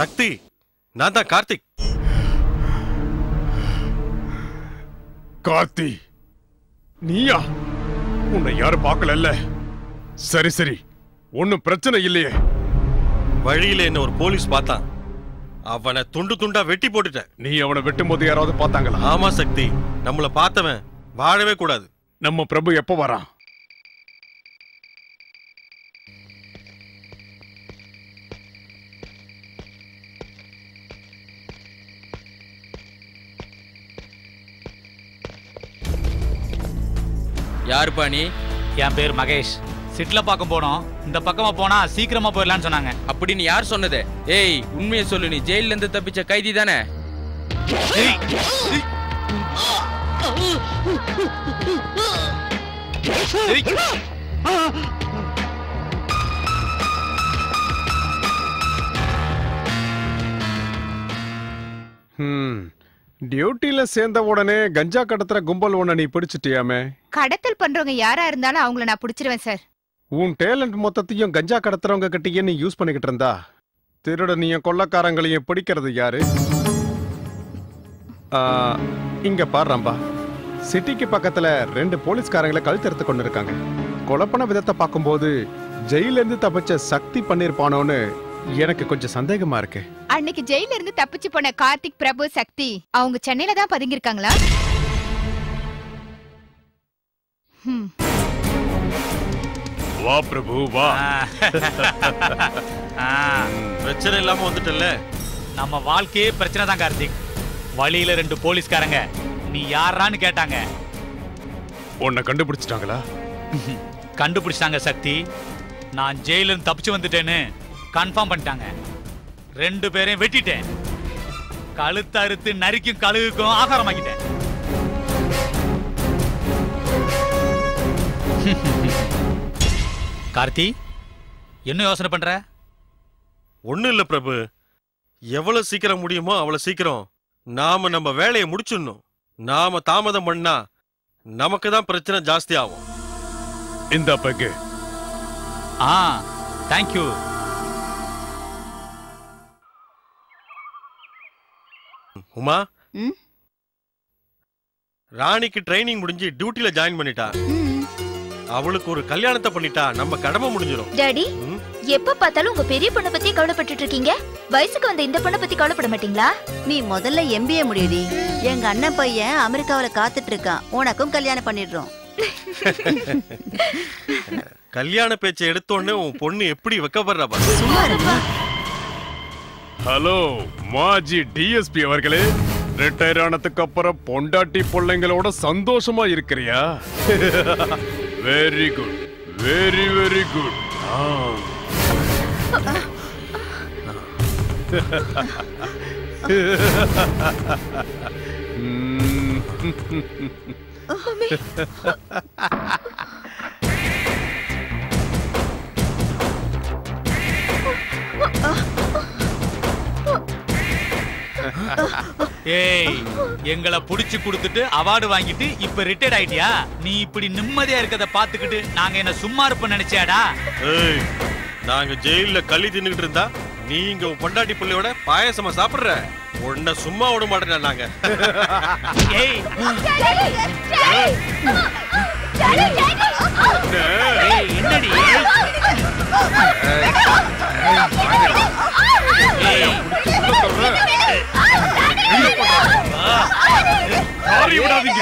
சக்தி நான் தான் கார்த்திக். கார்த்தி. நீயா? உன்னை யாரும் பார்க்கல சரி சரி. ஒன்னும் பிரச்சனை இல்லையே. வழியில என்ன ஒரு போலீஸ் பார்த்தான். அவனை துண்டு துண்டா வெட்டி போட்டுட்டேன். நீ அவனை வெட்டும்போது யாராவது பார்த்தாங்களா? ஆமா சக்தி. நம்மள பார்த்தவன் வாழவே கூடாது. நம்ம பிரபு எப்போ வரான்? யாருப்பா நீ? என் பேர் மகேஷ். சிட்ல பார்க்க போனோம். இந்த பக்கமா போனா சீக்கிரமா போயிடலாம்னு சொன்னாங்க. அப்படின்னு யார் சொன்னது? ஏய் உண்மையை சொல்லு நீ ஜெயில இருந்து தப்பிச்ச கைதி தானே? ஹம். டியூட்டில சேர்ந்த உடனே கஞ்சா கடத்துற கும்பல் ஒண்ண நீ பிடிச்சிட்டியாமே? கடத்தல் பண்றவங்க யாரா இருந்தாலும் அவங்கள நான் பிடிச்சிருவேன் சார். உன் டேலண்ட் மொத்தத்தையும் கஞ்சா கடத்துறவங்க கிட்டயே நீ யூஸ் பண்ணிக்கிட்டு இருந்தா? திருடனையும் கொள்ளக்காரங்களையும் பிடிக்கிறது யாரு? இங்க பாடுறாம்பா சிட்டிக்கு பக்கத்துல ரெண்டு போலீஸ்காரங்களை கழுத்தெடுத்து கொண்டு இருக்காங்க. கொலப்பன விதத்தை பார்க்கும்போது ஜெயில இருந்து தப்பிச்ச சக்தி பண்ணிருப்பானோன்னு எனக்கு கொஞ்சம் சந்தேகமா இருக்கு. அன்னைக்கு ஜெயில இருந்து தப்பிச்சு போன கார்த்திக் பிரபு சக்தி அவங்க சென்னையில தான் பதுங்கியிருக்காங்களா? ஹம், வா பிரபு வா. ஆ, பிரச்சனை இல்லாம வந்துட்டல நம்ம வாழ்க்கையே பிரச்சனை தான் கார்த்திக். வழியில ரெண்டு போலீஸ்காரங்க. நீ யாரான்னு கேட்டாங்க. உன்னை கண்டுபிடிச்சிட்டாங்களா? கண்டுபிடிச்சிட்டாங்க சக்தி. நான் ஜெயில இருந்து தப்பிச்சு வந்துட்டேன்னு. கன்ஃபார்ம் பண்ணிட்டாங்க. ரெண்டு பேரையும் வெட்டிட்டேன். கழுத்து அறுத்து நரிக்கும் கழுகுக்கும் ஆகாரமாக்கிட்டேன். (laughs) கார்த்தி என்ன யோசனை பண்ற? ஒண்ணும் இல்ல பிரபு. எவ்வளவு சீக்கிரம் முடியுமோ அவ்வளவு சீக்கிரம். நாம நம்ம வேலையை முடிச்சிடணும். நாம தாமதம் பண்ணா நமக்கு தான் பிரச்சனை ஜாஸ்தி ஆகும். இந்த பெக்கு ஆ தேங்க்யூ உமா? ராணிக்கு ட்ரைனிங் முடிஞ்சு டியூட்டில ஜாயின் பண்ணிட்டா. அவளுக்கு ஒரு கல்யாணத்தை பண்ணிட்டா நம்ம கடமை முடிஞ்சிடும் டாடி? எப்ப பார்த்தாலும் உங்க பெரிய பொண்ணை பத்தி கவலைப்பட்டுட்டு இருக்கீங்க? வயசுக்கு வந்த இந்த பொண்ணை பத்தி கவலைப்பட மாட்டீங்களா? நீ முதல்ல எம்பிஏ முடியடி. எங்க அண்ணன் பையன் அமெரிக்காவுல காத்துட்டு இருக்கான். உனக்கும் கல்யாணம் பண்ணிடுறோம். (laughs) கல்யாண பேச்சை எடுத்த உடனே உன் பொண்ணு எப்படி வைக்கப்படுறா பாரு. ஹலோ மாஜி டிஎஸ்பி அவர்களே ரிட்டையர் ஆனதுக்கு அப்புறம் பொண்டாட்டி பிள்ளைங்களோட சந்தோஷமா இருக்கிறியா? Very good very very good ஏய் எங்களை புடிச்சு கொடுத்துட்டு அவார்டு வாங்கிட்டு இப்ப ரிட்டையர்ட் ஆயிட்டியா? நீ இப்படி நிம்மதியா இருக்கத பாத்துக்கிட்டு நாங்க என்ன சும்மா இருப்போம் நினைச்சியாடா? ஏய் நாங்க ஜெயில்ல களி தின்னுட்டு இருந்தா நீ இங்க உன் பொண்டாட்டி பிள்ளையோட பாயசமா சாப்பிடுற? உன்னை சும்மா விட மாட்டேன் நாங்க. ஏய் ஏய் என்னடி? ஏய் காரி விடாதீங்க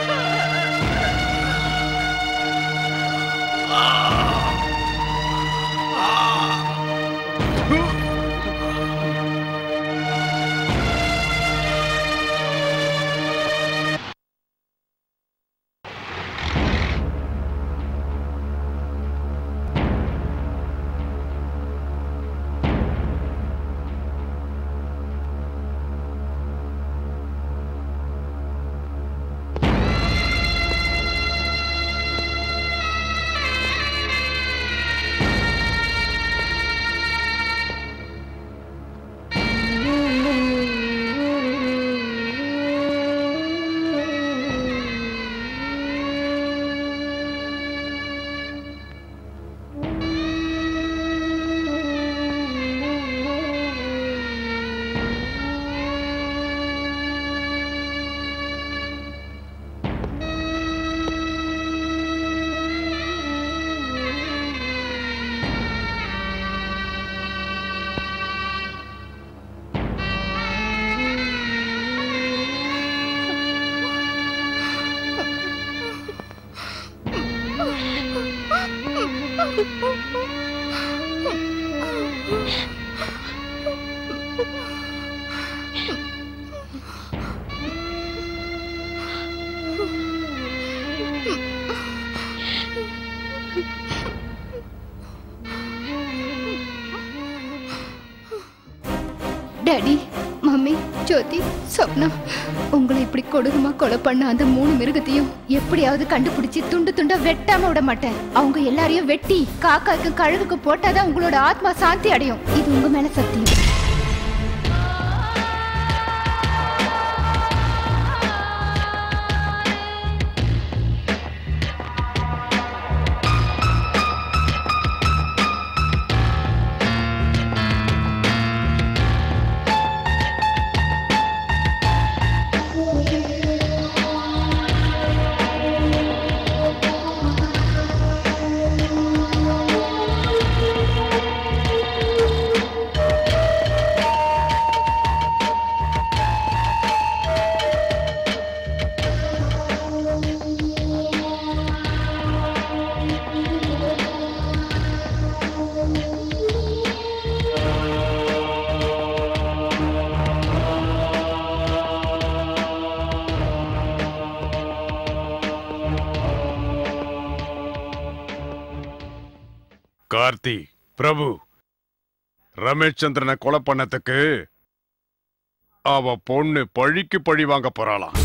கொடூரமா கொலை பண்ண அந்த மூணு மிருகத்தையும் எப்படியாவது கண்டுபிடிச்சு துண்டு துண்டா வெட்டாம விட மாட்டேன். அவங்க எல்லாரையும் வெட்டி காக்காக்கு கழுகுக்கு போட்டாதான் உங்களோட ஆத்மா சாந்தி அடையும். இது உங்க மேல சத்தியம். பிரபு ரமேஷ் சந்திரனை கொலை பண்ணதுக்கு அவ பொண்ணு பழிக்கு பழி வாங்க போறாளாம்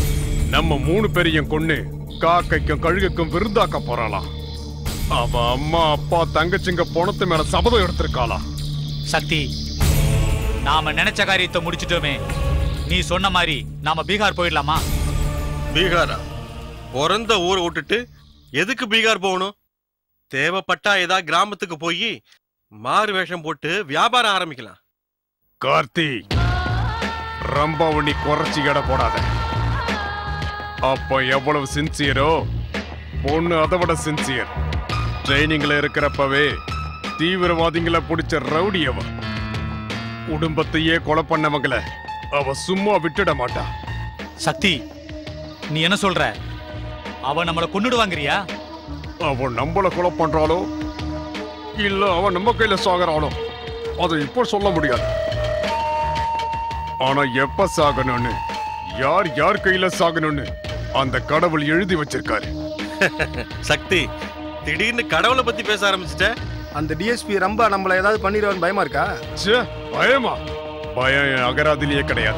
நம்ம மூணு பேரையும் கொன்னு காக்கைக்கும் கழுகுக்கும் விருந்தாக்க போறாளாம் அவ அம்மா அப்பா தங்கச்சிங்க பணத்து மேல சபதம் எடுத்திருக்காளா? சக்தி நாம நினைச்ச காரியத்தை முடிச்சிட்டோமே. நீ சொன்ன மாதிரி நாம பீகார் போயிடலாமா? பீகாரா? பிறந்த ஊரை விட்டுட்டு எதுக்கு பீகார் போகணும்? தேவைப்பட்டா ஏதா கிராமத்துக்கு போய் மாறு வேஷம் போட்டு வியாபாரம் ஆரம்பிக்கலாம். கார்த்தி ரொம்ப உன்னி குறைச்சி எடை போடாத. அப்ப எவ்வளவு சின்சியரோ பொண்ணு அதை விட சின்சியர் ட்ரைனிங்ல இருக்கிறப்பவே தீவிரவாதிகளை பிடிச்ச ரவுடி அவ. குடும்பத்தையே கொலை பண்ணவங்கள அவ சும்மா விட்டுட மாட்டா. சக்தி நீ என்ன சொல்ற? அவ நம்மளை கொன்னுடுவாங்கறியா? அவன் நம்மள கொலை பண்றாளோ? இல்ல அவன் நம்ம கையில சாகுறாளோ அதை இப்போ சொல்ல முடியாது. ஆனா எப்ப சாகணும்னு யார் யார் கையில சாகணும்னு அந்த கடவுள் எழுதி வச்சிருக்காரு. (laughs) சக்தி திடீர்னு கடவுளை பத்தி பேச ஆரம்பிச்சிட்ட? அந்த டிஎஸ்பி ரொம்ப நம்மள ஏதாவது பண்ணிடுவான்னு பயமா இருக்கா? ச்சே, பயமா? பயம் அகராதிலேயே கிடையாது.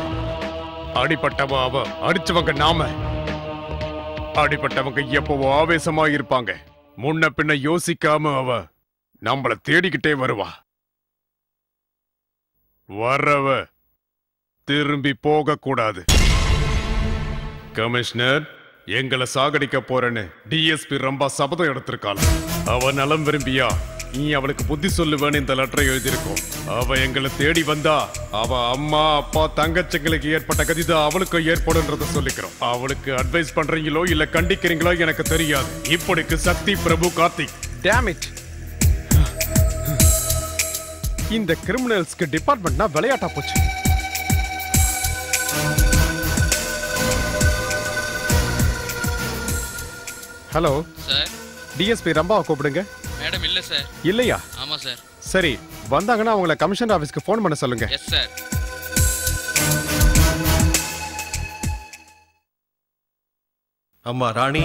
அடிப்பட்டவ அவ அடிச்சவங்க நாம. அடிப்பட்டவங்க எப்பவோ ஆவேசமா இருப்பாங்க முன்ன பின்ன யோசிக்காம அவ நம்மள தேடிக்கிட்டே வருவா. வர்றவ திரும்பி போக கூடாது. கமிஷனர் எங்களை சாகடிக்க போறேன்னு டிஎஸ்பி ரொம்ப சபதம் எடுத்திருக்காள் அவ நலம் விரும்பியா? நீ அவளுக்கு புத்தி சொல்லுவேன்னு இந்த லெட்டரை எழுதியிருக்கோம். அவ எங்களை தேடி வந்தா அவ அம்மா அப்பா தங்கச்சிங்களுக்கு ஏற்பட்ட கதிதான் அவளுக்கும் ஏற்படும்ன்றத சொல்லிக்கிறோம். அவளுக்கு அட்வைஸ் பண்றீங்களோ இல்ல கண்டிக்கிறீங்களோ எனக்கு தெரியாது. இப்படிக்கு சக்தி பிரபு கார்த்திக். டேமிட் இந்த கிரிமினல்ஸ்க்கு டிபார்ட்மெண்ட்னா விளையாட்டா போச்சு. Hello sir. டிஎஸ்பி ரம்பாவை கூப்பிடுங்க. மேடம் இல்ல சார். இல்லையா? ஆமா சார். சரி வந்தாங்கன்னா அவங்கள கமிஷனர் ஆபீஸ்க்கு ஃபோன் பண்ண சொல்லுங்க. எஸ் சார் அம்மா ராணி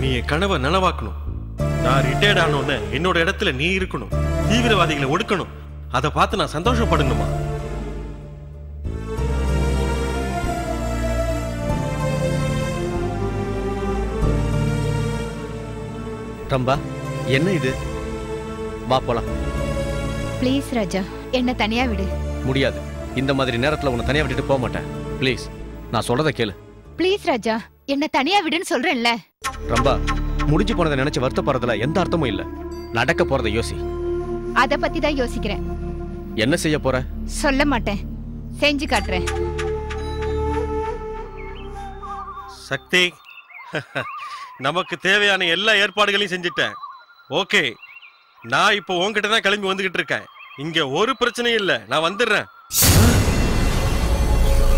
நீ என் கனவை நனவாக்கணும். நான் ரிட்டையர்ட் ஆனோன்னு என்னோட இடத்துல நீ இருக்கணும். தீவிரவாதிகளை ஒடுக்கணும். அதை பார்த்து நான் சந்தோஷப்படணுமா? ரம்பா என்ன இது? வா போலாம். ப்ளீஸ் ராஜா என்ன தனியா விடு. முடியாது. இந்த மாதிரி நேரத்துல உன்னை தனியா விட்டுட்டு போக மாட்டேன். ப்ளீஸ் நான் சொல்றத கேளு. ப்ளீஸ் ராஜா என்ன தனியா விடுன்னு சொல்றேன்ல. ரம்பா முடிஞ்சு போனதை நினைச்சு வருத்தப்படுறதுல எந்த அர்த்தமும் இல்ல. நடக்க போறதை யோசி. அத பத்தி தான் யோசிக்கிறேன். என்ன செய்ய போற? சொல்ல மாட்டேன். செஞ்சு காட்டுறேன். சக்தி நமக்கு தேவையான எல்லா ஏற்பாடுகளையும் செஞ்சுட்டேன். ஓகே நான் இப்போ உன்கிட்ட தான் கிளம்பி வந்துகிட்டு இருக்கேன். இங்க ஒரு பிரச்சனையும் இல்ல. நான் வந்துடுறேன்.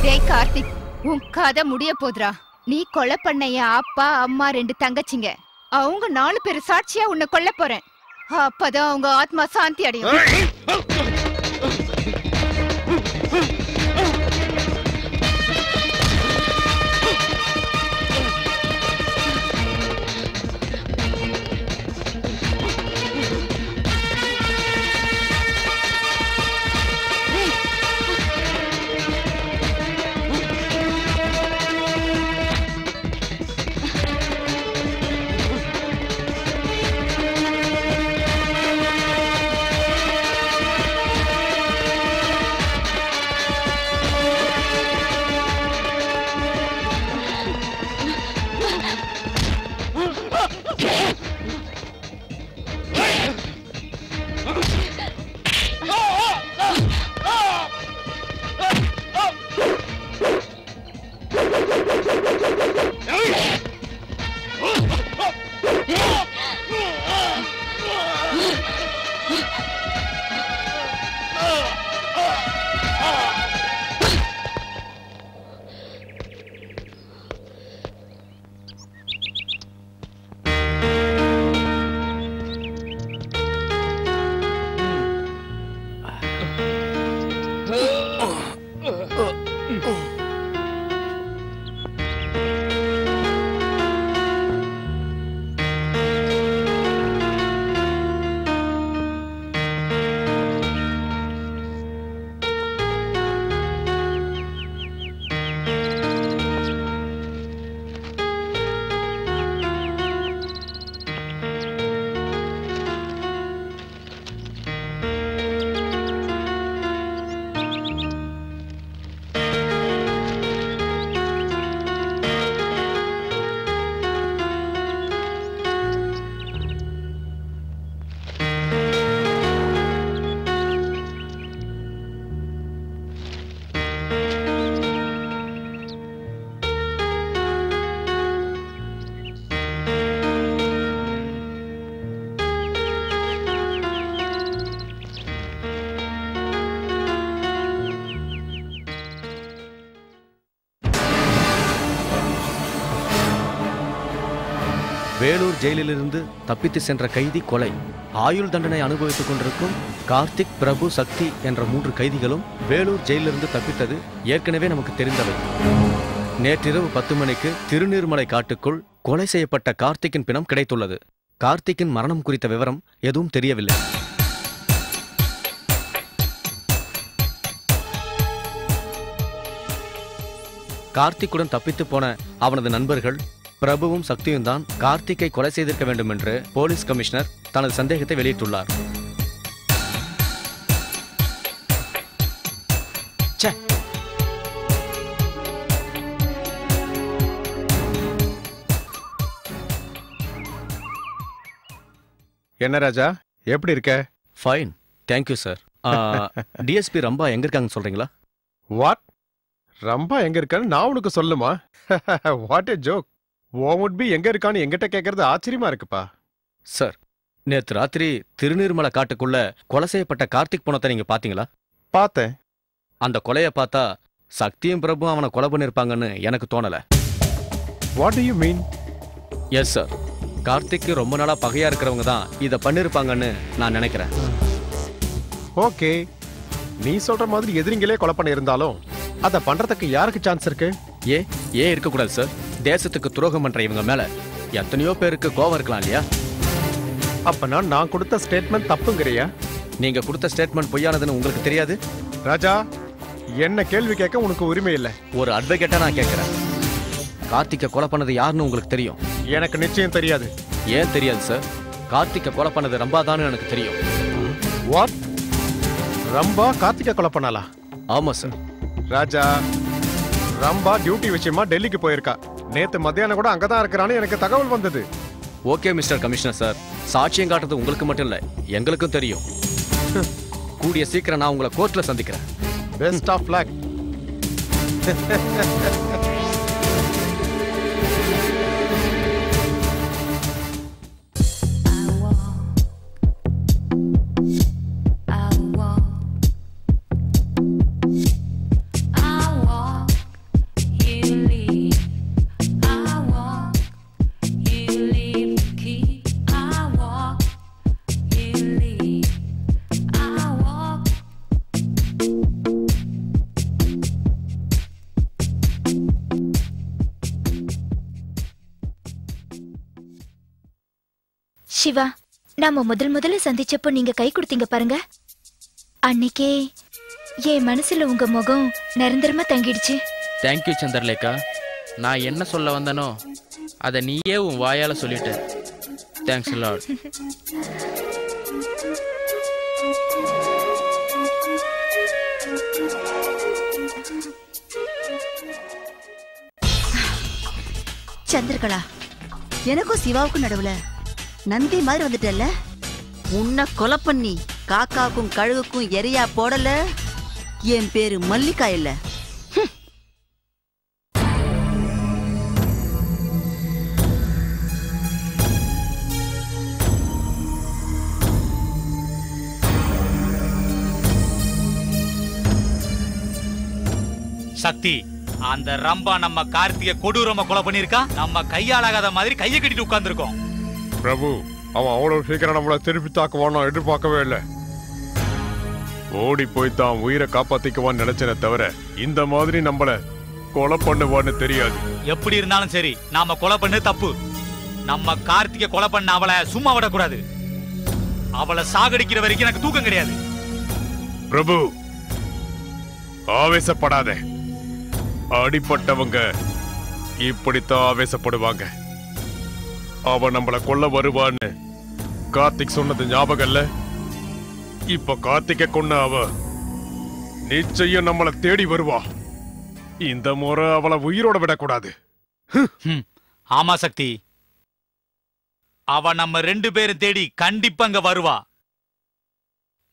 டேய் கார்த்திக் உன் கதை முடிய போதுடா. நீ கொலை பண்ண என் அப்பா அம்மா ரெண்டு தங்கச்சிங்க. அவங்க நாலு பேர் சாட்சியா உன்னை கொல்ல போறேன். அப்பதான் அவங்க ஆத்மா சாந்தி அடையும். வேலூர் ஜெயிலிலிருந்து தப்பித்து சென்ற கைதி கொலை ஆயுள் தண்டனை அனுபவித்துக் கொண்டிருக்கும் கார்த்திக் பிரபு சக்தி என்ற மூன்று கைதிகளும் வேலூர் ஜெயிலிருந்து தப்பித்தது ஏற்கனவே நமக்கு தெரிந்தவை. நேற்றிரவு பத்து மணிக்கு திருநீர்மலை காட்டுக்குள் கொலை செய்யப்பட்ட கார்த்திக்கின் பிணம் கிடைத்துள்ளது. கார்த்திக்கின் மரணம் குறித்த விவரம் எதுவும் தெரியவில்லை. கார்த்திக்குடன் தப்பித்து போன அவனது நண்பர்கள் பிரபுவும் சக்தியும் தான் கார்த்திக்கை கொலை செய்திருக்க வேண்டும் என்று போலீஸ் கமிஷனர் தனது சந்தேகத்தை வெளியிட்டுள்ளார். என்ன ராஜா? எப்படி இருக்க? Fine thank you sir DSP Rambha எங்க இருக்காங்கன்னு சொல்றீங்களா? வாட் ரம்பா எங்க இருக்கான்னு நான் உனக்கு சொல்லுமா? வாட் ஏ ஜோக் ஓமுட் பி எங்க இருக்கான்னு எங்கிட்ட கேட்கறது ஆச்சரியமா இருக்குப்பா. சார் நேத்து ராத்திரி திருநீர்மலை காட்டுக்குள்ள கொலை செய்யப்பட்ட கார்த்திக் பணத்தை நீங்க பாத்தீங்களா? பார்த்தேன் அந்த கொலையை பார்த்தா சக்தியும் பிரபுவும் அவனை கொலை பண்ணிருப்பாங்கன்னு எனக்கு தோணல. What do you mean yes sir கார்த்திக்கு ரொம்ப நாளா பகையா இருக்கிறவங்க தான் இதை பண்ணிருப்பாங்கன்னு நான் நினைக்கிறேன். ஓகே நீ சொல்ற மாதிரி எதிரிங்களே கொலை பண்ணி இருந்தாலும் அதை பண்றதுக்கு யாருக்கு சான்ஸ் இருக்கு? ஏ ஏன் இருக்கக்கூடாது சார் தேசத்துக்கு துரோகம் பண்ற இவங்க மேல எத்தனையோ பேருக்கு கோவம் இருக்கலாம் இல்லையா? அப்பனா நான் கொடுத்த ஸ்டேட்மெண்ட் தப்புங்கிறியா? நீங்க கொடுத்த ஸ்டேட்மெண்ட் பொய்யானதுன்னு உங்களுக்கு தெரியாது? ராஜா என்ன கேள்வி கேட்க உனக்கு உரிமை இல்லை. ஒரு அட்வொகேட்டா நான் கேட்கிறேன். கார்த்திகை கொலை பண்ணது யாருன்னு உங்களுக்கு தெரியும்? எனக்கு நிச்சயம் தெரியாது. ஏன் தெரியாது சார் கார்த்திகை கொலை பண்ணது ரம்பா எனக்கு தெரியும். வாட் ரம்பா கார்த்திகை கொலை பண்ணாளா? ஆமா சார் ராஜா ரம்பா டியூட்டி விஷயமா டெல்லிக்கு போயிருக்கா. நேத்து மத்தியானம் கூட அங்கதான் இருக்கிறான்னு எனக்கு தகவல் வந்தது. Okay mister commissioner sir. சாட்சியம் காட்டுறது உங்களுக்கு மட்டும் இல்ல எங்களுக்கும் தெரியும். கூடிய சீக்கிரம் நான் உங்களை கோர்ட்ல சந்திக்கிறேன். பெஸ்ட் ஆஃப் லக் சிவா நாம முதல் முதல்ல சந்திச்சப்போ நீங்க கை கொடுத்தீங்க பாருங்க. அன்னைக்கே என் மனசுல உங்க முகம் நிரந்தரமா தங்கிடுச்சு. தேங்க்யூ சந்திரலேகா. நான் என்ன சொல்ல வந்தனோ அதை நீயே உன் வாயால சொல்லிட்ட. தேங்க்ஸ் லார்ட் சந்திரகலா எனக்கும் சிவாவுக்கும் நடுவுல நந்தி மாதிரி வந்துட்டல உன்னை கொலை பண்ணி காக்காக்கும் கழுகுக்கும் எரியா போடல? என் பேரு மல்லிகா இல்ல. சக்தி அந்த ரம்பா நம்ம கார்த்திகை கொடூரமா கொலை பண்ணிருக்கா நம்ம கையாளாகாத மாதிரி கையை கட்டிட்டு உட்கார்ந்துருக்கோம். பிரபு அவன் அவ்வளவு சீக்கிரம் நம்மள திருப்பி தாக்குவானோ எதிர்பார்க்கவே இல்லை. ஓடி போய் தான் உயிரை காப்பாத்திக்குவான்னு நினைச்சனே தவிர இந்த மாதிரி நம்மள கொலை பண்ணுவான்னு தெரியாது. எப்படி இருந்தாலும் சரி நாம கொலை பண்ணு தப்பு. நம்ம கார்த்திகை கொலை பண்ண அவளை சும்மா விடக்கூடாது. அவளை சாகடிக்கிற வரைக்கும் எனக்கு தூக்கம் கிடையாது. பிரபு ஆவேசப்படாத. அடிப்பட்டவங்க இப்படித்தான் ஆவேசப்படுவாங்க. அவ நம்மள கொல்ல வருவான்னு கார்த்திக் சொன்னது ஞாபகம் இல்ல? இப்ப கார்த்திகை கொன்ன அவ நிச்சயம் நம்மள தேடி வருவா. இந்த முறை அவளை உயிரோட விடக்கூடாது. ஆமா சக்தி. அவ நம்ம ரெண்டு பேரும் தேடி கண்டிப்பா அங்க வருவா.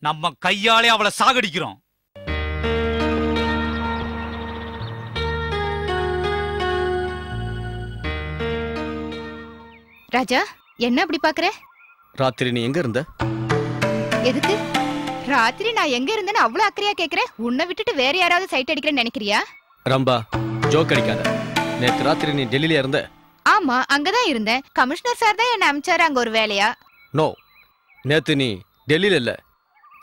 நம்ம கையாலே அவளை சாகடிக்கிறோம். ராஜா என்ன அப்படி பாக்குற? ராத்திரி நீ எங்க இருந்த? எதுக்கு? ராத்திரி நான் எங்க இருந்தேன்னு அவ்வளவு அக்கறையா கேக்குறேன் உன்னை விட்டுட்டு வேற யாராவது சைட் அடிக்கிறேன்னு நினைக்கிறியா? ரம்பா ஜோக் அடிக்காத. நேத்து ராத்திரி நீ டெல்லியில இருந்த? ஆமா அங்கதான் இருந்தேன். கமிஷனர் சார் தான் என்ன அமிச்சாரு அங்க ஒரு வேலையா? நோ நேத்து நீ டெல்லியில இல்ல.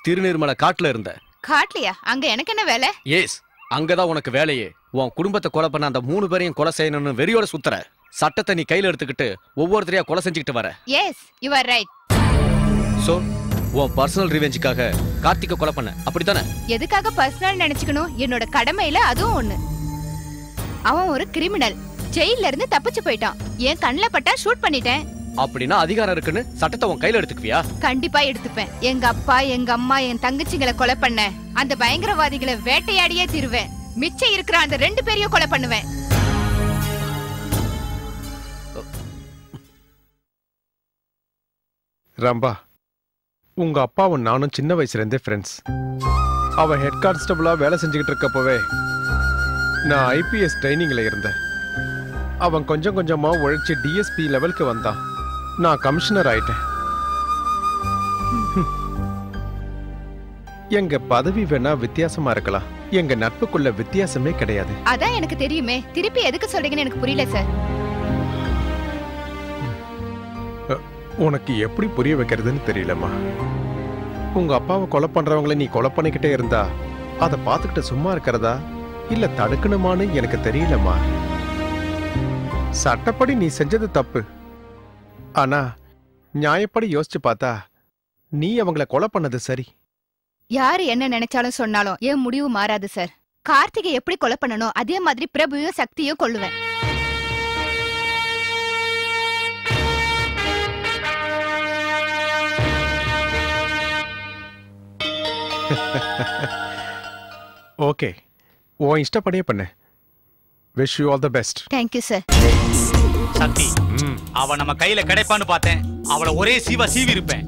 திருநீர்மலை காட்டுல இருந்த. காட்டலையா? அங்க எனக்கு என்ன வேலை? எஸ் அங்கதான் உனக்கு வேலையே. உன் குடும்பத்தை கொலை பண்ண அந்த மூணு பேரையும் கொலை செய்யணும்னு வெறியோட சுத்துற. சட்டத்தை நீ கையில எடுத்துக்கிட்டு ஒவ்வொருத்தரையா கொலை செஞ்சுக்கிட்டு வர. Yes you are right so உன் பர்சனல் ரிவெஞ்சுக்காக கார்த்திகை கொலை பண்ண. அப்படித்தானே? எதுக்காக பர்சனல் நினைச்சுக்கணும்? என்னோட கடமையில அதுவும் ஒண்ணு. அவன் ஒரு கிரிமினல் ஜெயில இருந்து தப்பிச்சு போயிட்டான். என் கண்ணுல பட்டா ஷூட் பண்ணிட்டேன். அப்படின்னா அதிகாரம் இருக்குன்னு சட்டத்தை உன் கையில எடுத்துக்குவியா? கண்டிப்பா எடுத்துப்பேன். எங்க அப்பா எங்க அம்மா என் தங்கச்சிங்களை கொலை பண்ண. அந்த பயங்கரவாதிகளை வேட்டையாடியே தீருவேன். மிச்சம் இருக்கிற அந்த ரெண்டு பேரையும் கொலை பண்ணுவேன். ரம்பா உங்க அப்பாவும் நானும் சின்ன வயசுல இருந்தே ஃப்ரெண்ட்ஸ் அவன் ஹெட் கான்ஸ்டபிளா வேலை செஞ்சுக்கிட்டு இருக்கப்பவே நான் ஐபிஎஸ் ட்ரைனிங்ல இருந்தேன். அவன் கொஞ்சம் கொஞ்சமா உழைச்சு டிஎஸ்பி லெவலுக்கு வந்தான். நான் கமிஷனர் ஆயிட்டேன். (laughs) எங்க பதவி வேணா வித்தியாசமா இருக்கலாம். எங்க நட்புக்குள்ள வித்தியாசமே கிடையாது. அதான் எனக்கு தெரியுமே. திருப்பி எதுக்கு சொல்றீங்கன்னு எனக்கு புரியல சார் உனக்கு எப்படி புரிய வைக்கிறதுன்னு தெரியலம்மா. உங்க அப்பாவை கொலை பண்றவங்களை நீ கொலை பண்ணிக்கிட்டே இருந்தா அதை பார்த்துக்கிட்டு சும்மா இருக்கிறதா? இல்ல தடுக்கணுமான்னு எனக்கு தெரியலம்மா. சட்டப்படி நீ செஞ்சது தப்பு. ஆனா நியாயப்படி யோசிச்சு பார்த்தா நீ அவங்கள கொலை பண்ணது சரி. யாரு என்ன நினைச்சாலும் சொன்னாலும் என் முடிவு மாறாது சார். கார்த்திகை எப்படி கொலை பண்ணணும் அதே மாதிரி பிரபுவையும் சக்தியும் கொள்ளுவேன் (laughs) ஓகே உன் இஷ்டப்படியே பண்ணு. Wish you all the best thank you sir Shakti அவ நம்ம கையில கிடைப்பான்னு பார்த்தேன். அவளை ஒரே சீவா சீவி இருப்பேன்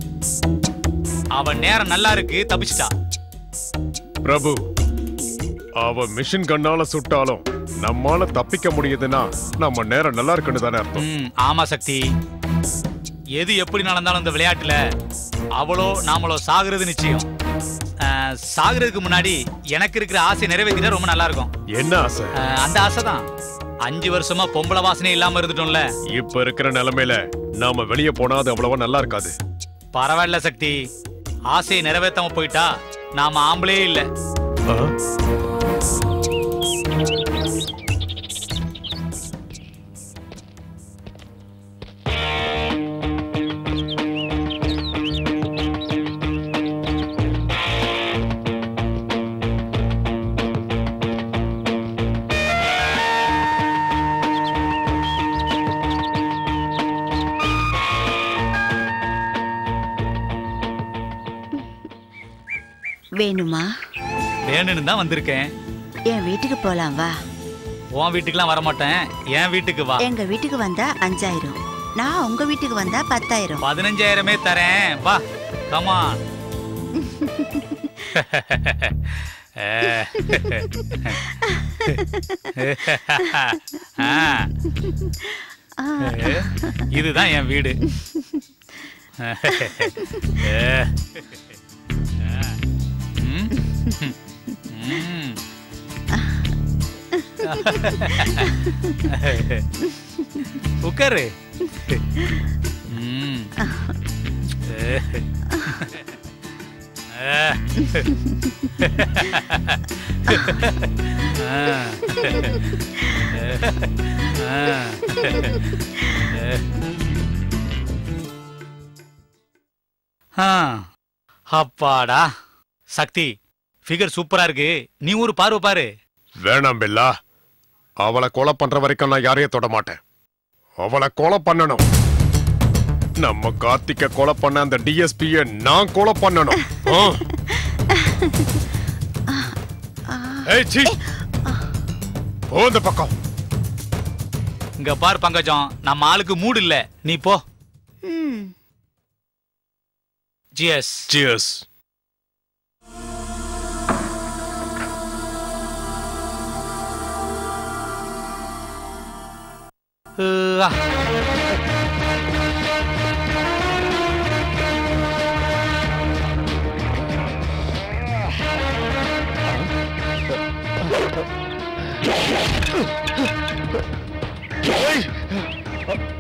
அவ நேரம் நல்லா இருக்கு தப்பிச்சிட்டா. பிரபு அவ மிஷின் கண்ணால சுட்டாலும் நம்மால தப்பிக்க முடியுதுன்னா நம்ம நேரம் நல்லா இருக்குன்னு தானே அர்த்தம். ஆமா சக்தி. எது எப்படி நடந்தாலும் இந்த விளையாட்டுல அவளோ நாமளோ சாகுறது நிச்சயம். சாகுறதுக்கு முன்னாடி எனக்கு இருக்கிற ஆசை நிறைவேற்றிட்டா ரொம்ப நல்லா இருக்கும் என்ன ஆசை? அந்த ஆசை தான். அஞ்சு வருஷமா பொம்பளை வாசனை இல்லாம இருந்துட்டோம்ல. இப்ப இருக்கிற நிலைமையில நாம வெளியே போனா அது அவ்வளவா நல்லா இருக்காது. பரவாயில்ல சக்தி. ஆசையை நிறைவேத்தாம போயிட்டா நாம ஆம்பளே இல்ல. தான் வந்திருக்கேன். என் வீட்டுக்கு போலாம் வா. உன் வீட்டுக்குலாம் வர மாட்டேன் என் வீட்டுக்கு வா. எங்க வீட்டுக்கு வந்தா அஞ்சாயிரம். நான் உங்க வீட்டுக்கு வந்தா பத்தாயிரம். பதினஞ்சாயிரமே தரேன். வா கமான் (laughs) இதுதான் என் வீடு. (laughs) (laughs) ம். ம். உட்காரு அப்பாடா சக்தி ஃபிகர் சூப்பரா இருக்கு. நீ ஒரு பார்வை பாரு. வேணாம் பெல்லா. அவளை கொலை பண்ற வரைக்கும் நான் யாரையும் தொட மாட்டேன். அவளை கொலை பண்ணணும். நம்ம கார்த்திக்க கொலை பண்ண அந்த டிஎஸ்பிய நான் கொலை பண்ணணும். ஆ. ஏய் சீ. போ இந்த பக்கம். இங்க பார் பங்கஜம். நம்ம ஆளுக்கு மூடு இல்ல. நீ போ. ம். ஜிஎஸ் 呃啊！哎！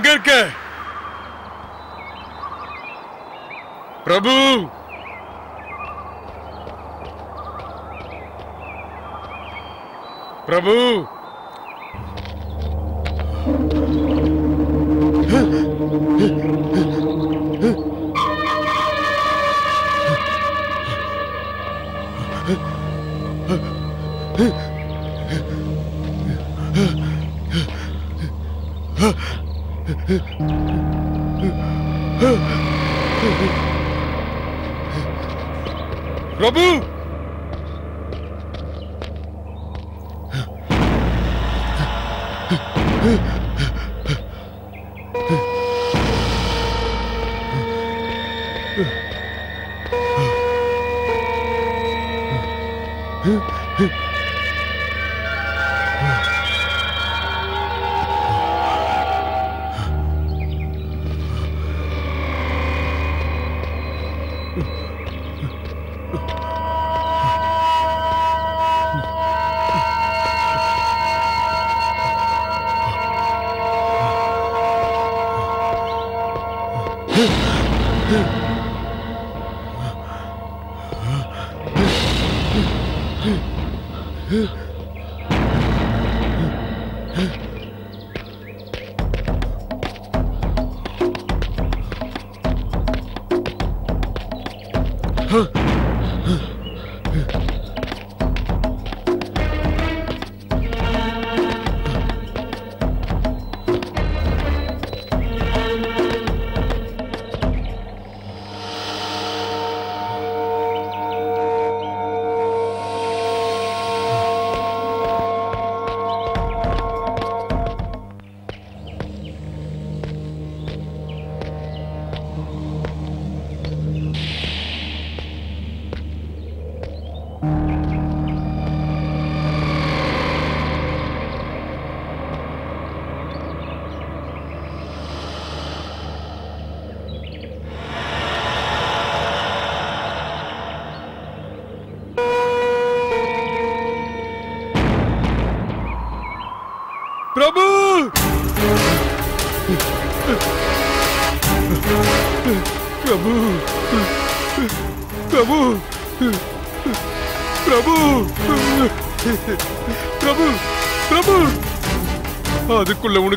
எங்க இருக்க. Huh? (laughs) Huh?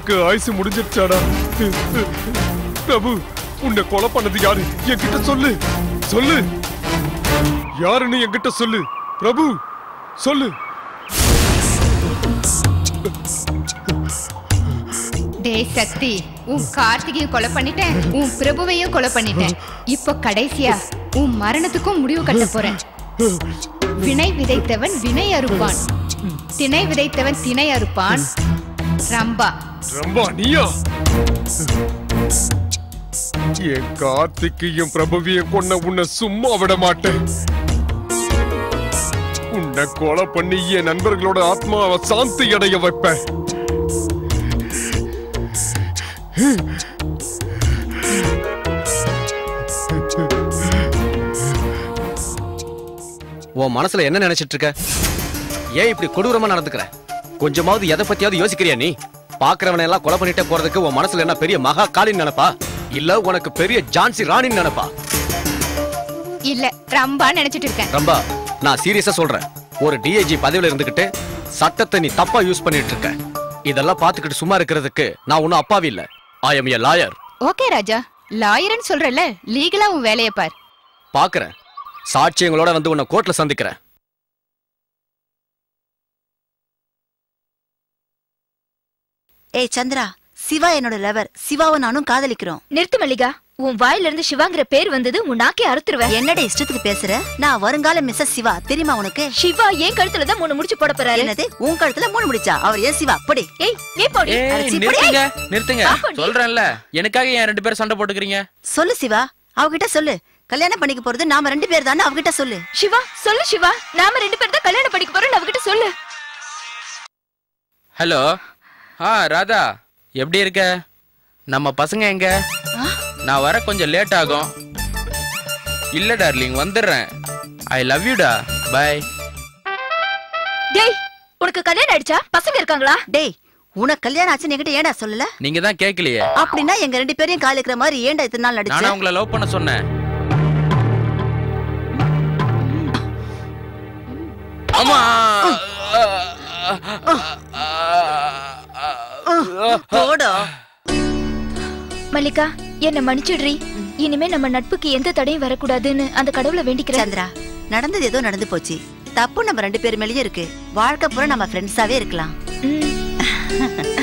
அதுக்குள்ள உனக்கு ஆயுசு முடிஞ்சிருச்சாடா? பிரபு உன்னை கொலை பண்ணது யாரு? என்கிட்ட சொல்லு. சொல்லு. யாருன்னு என்கிட்ட சொல்லு. பிரபு சொல்லு. டேய் சக்தி உன் கார்த்திகையும் கொலை பண்ணிட்டேன். உன் பிரபுவையும் கொலை பண்ணிட்டேன். இப்போ கடைசியா உன் மரணத்துக்கும் முடிவு கட்ட போறேன். வினை விதைத்தவன் வினை அறுப்பான். திணை விதைத்தவன் திணை அறுப்பான். ரம்பா. ரொம்ப நீயா என் கார்த்திக்கையும் பிரபுவையும் கொன்ன உன்னை சும்மா விட மாட்டேன். உன்னை கொலை பண்ணி என் நண்பர்களோட ஆத்மாவை சாந்தி அடைய வைப்பேன். உன் மனசுல என்ன நினைச்சிட்டு இருக்க? ஏன் இப்படி கொடூரமா நடந்துக்கிற? கொஞ்சமாவது எதை பத்தியாவது யோசிக்கிறியா நீ? பாக்குறவனை எல்லாம் கொலை பண்ணிட்டே போறதுக்கு உன் மனசுல என்ன பெரிய மகா காளின்னு நினைப்பா? இல்ல உனக்கு பெரிய ஜான்சி ராணின்னு நினைப்பா? இல்ல ரம்பா நினைச்சிட்டு இருக்கேன். ரம்பா நான் சீரியஸா சொல்றேன். ஒரு டிஐஜி பதவியில இருந்துகிட்டு சட்டத்தை நீ தப்பா யூஸ் பண்ணிட்டு இருக்க. இதெல்லாம் பாத்துக்கிட்டு சும்மா இருக்கிறதுக்கு நான் ஒன்னும் அப்பாவி இல்ல. I am a lawyer okay Raja. லாயர்னு சொல்றல லீகலா உன் வேலைய பார். பாக்குறேன். சாட்சியங்களோட வந்து உன்னை கோர்ட்ல சந்திக்கிறேன். ஏய் சந்திரா சிவா என்னோட லவர் சிவாவை நானும் காதலிக்கிறோம். நிறுத்து மல்லிகா. உன் வாயில இருந்து சிவாங்கிற பேர் வந்தது உன் நாக்கே அறுத்துருவேன். என்னடா இஷ்டத்துக்கு பேசுற? நான் வருங்கால மிஸ்ஸஸ் சிவா தெரியுமா உனக்கு? சிவா ஏன் கழுத்துல தான் மூணு முடிச்சு போட போறாரு. என்னது? உன் கழுத்துல மூணு முடிச்சா? அவர் ஏன் சிவா? படி. ஏய் நீ போடி. ஏய் அடிச்சி போடி. நிறுத்துங்க நிறுத்துங்க. சொல்றேன்ல எனக்காக ஏன் ரெண்டு பேரும் சண்டை போட்டுக்கிறீங்க? சொல்லு சிவா. அவகிட்ட சொல்லு. கல்யாணம் பண்ணிக்க போறது நாம ரெண்டு பேர் தானே அவகிட்ட சொல்லு. சிவா சொல்லு சிவா. நாம ரெண்டு பேரும் தான் கல்யாணம் படிக்க போறோம் அவகிட்ட சொல்லு. Hello ah Radha. எப்படி இருக்க? நம்ம பசங்க எங்க? நான் வர கொஞ்சம் லேட் ஆகும். இல்ல டார்லிங் வந்துடுறேன். ஐ லவ் யூடா பை டேய் உனக்கு கல்யாணம் ஆயிடுச்சா? பசங்க இருக்காங்களா? டேய் உனக்கு கல்யாணம் ஆச்சுன்னு என்கிட்ட ஏன்டா சொல்லல? நீங்க தான் கேட்கலையே அப்படின்னா எங்க ரெண்டு பேரையும் காலிக்கிற மாதிரி ஏன்டா இத்தனை நாள் நடிச்ச? நானா உங்களை லவ் பண்ண சொன்னேன். அம்மா. போடா. மல்லிகா என்ன மன்னிச்சிடுறி. இனிமே நம்ம நட்புக்கு எந்த தடையும் வரக்கூடாதுன்னு அந்த கடவுளை வேண்டிக்கிறேன். சந்திரா நடந்தது ஏதோ நடந்து போச்சு. தப்பு நம்ம ரெண்டு பேர் மேலயும் இருக்கு. வாழ்க்கை பூரா நம்ம ஃப்ரெண்ட்ஸாவே இருக்கலாம். (laughs)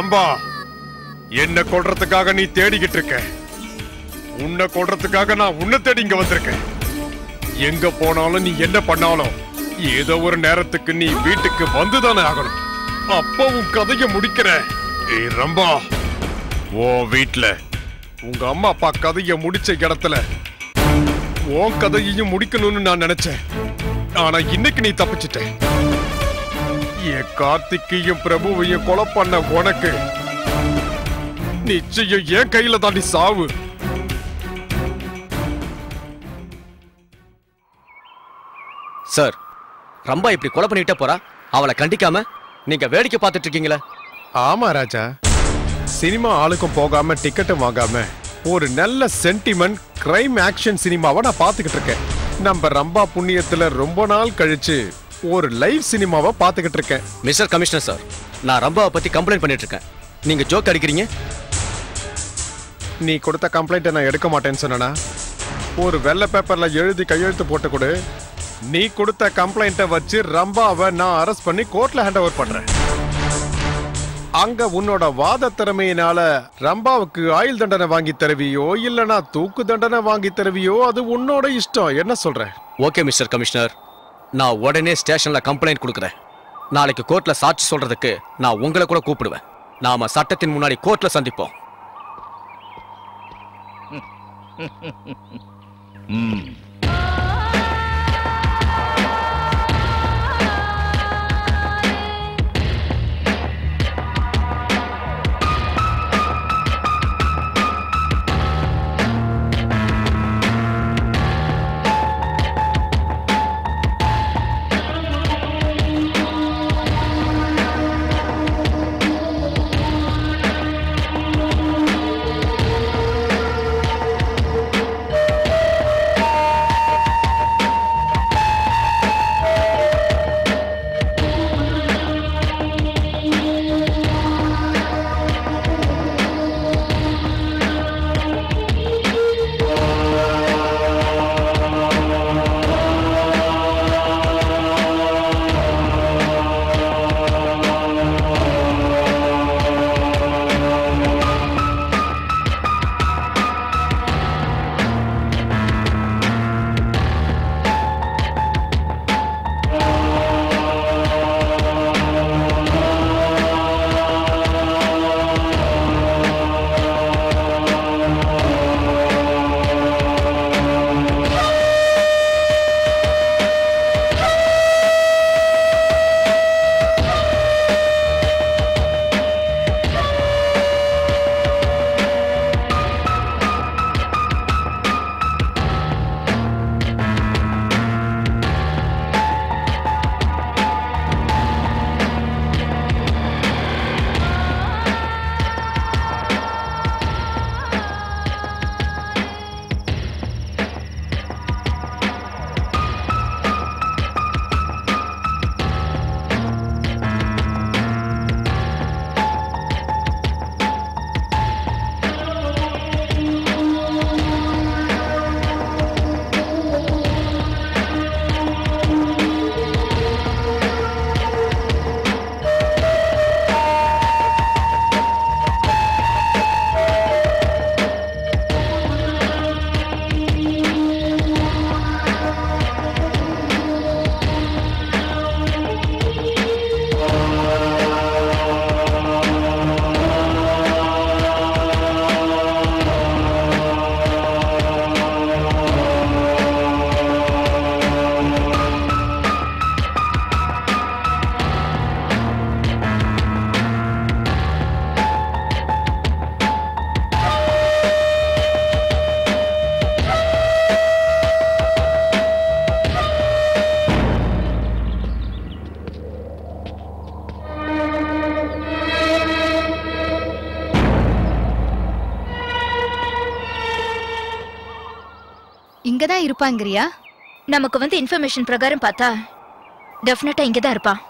அம்பா என்ன கொள்றதுக்காக நீ தேடிக்கிட்டு இருக்க. உன்னை கொள்றதுக்காக நான் உன்னை தேடி இங்க வந்திருக்கேன். எங்க போனாலும் நீ என்ன பண்ணாலும் ஏதோ ஒரு நேரத்துக்கு நீ வீட்டுக்கு வந்துதானே ஆகணும். அப்போ உன் கதைய முடிக்கிற. ஏய் ரம்பா ஓ வீட்ல உங்க அம்மா அப்பா கதைய முடிச்ச இடத்துல உன் கதையையும் முடிக்கணும்னு நான் நினைச்சேன். ஆனா இன்னைக்கு நீ தப்பிச்சிட்ட. என் கார்த்திக்கையும் பிரபுவையும் கொலை பண்ண உனக்கு. நிச்சயம் என் கையில தாண்டி சாவு. சார் ரம்பா இப்படி கொலை பண்ணிட்டே போறா? அவளை கண்டிக்காம நீங்க வேடிக்கை பார்த்துட்டு இருக்கீங்களே? ஆமா ராஜா. சினிமா ஆளுக்கும் போகாம டிக்கெட்டும் வாங்காம ஒரு நல்ல சென்டிமெண்ட் கிரைம் ஆக்ஷன் சினிமாவை நான் பார்த்துக்கிட்டு இருக்கேன். நம்ம ரம்பா புண்ணியத்துல ரொம்ப நாள் கழிச்சு ஒரு லைவ் சினிமாவை பார்த்துக்கிட்டு இருக்கேன். மிஸ்டர் கமிஷனர் சார் நான் ரம்பாவை பத்தி கம்ப்ளைண்ட் பண்ணிட்டு இருக்கேன். நீங்க ஜோக் அடிக்கிறீங்க? நீ கொடுத்த கம்ப்ளைண்ட்டை நான் எடுக்க மாட்டேன்னு சொன்னனா? ஒரு வெள்ளை பேப்பர்ல எழுதி கையெழுத்து போட்டு கொடு. நீ கொடுத்த கம்ப்ளைண்ட்டை வச்சு ரம்பாவை நான் அரெஸ்ட் பண்ணி கோர்ட்ல ஹேண்ட் ஓவர் பண்றேன். அங்க உன்னோட வாத திறமையினால ரம்பாவுக்கு ஆயுள் தண்டனை வாங்கி தருவியோ இல்லனா தூக்கு தண்டனை வாங்கி தருவியோ அது உன்னோட இஷ்டம். என்ன சொல்ற? Okay mister commissioner. நான் உடனே ஸ்டேஷன்ல கம்ப்ளைண்ட் கொடுக்குறேன். நாளைக்கு கோர்ட்ல சாட்சி சொல்றதுக்கு நான் உங்களை கூட கூப்பிடுவேன். நாம சட்டத்தின் முன்னாடி கோர்ட்ல சந்திப்போம். ம். இருப்பாங்கறியா நமக்கு வந்து இன்ஃபர்மேஷன் பிரகாரம் பார்த்தா டெஃபினட்டா இங்க தான் இருப்பான்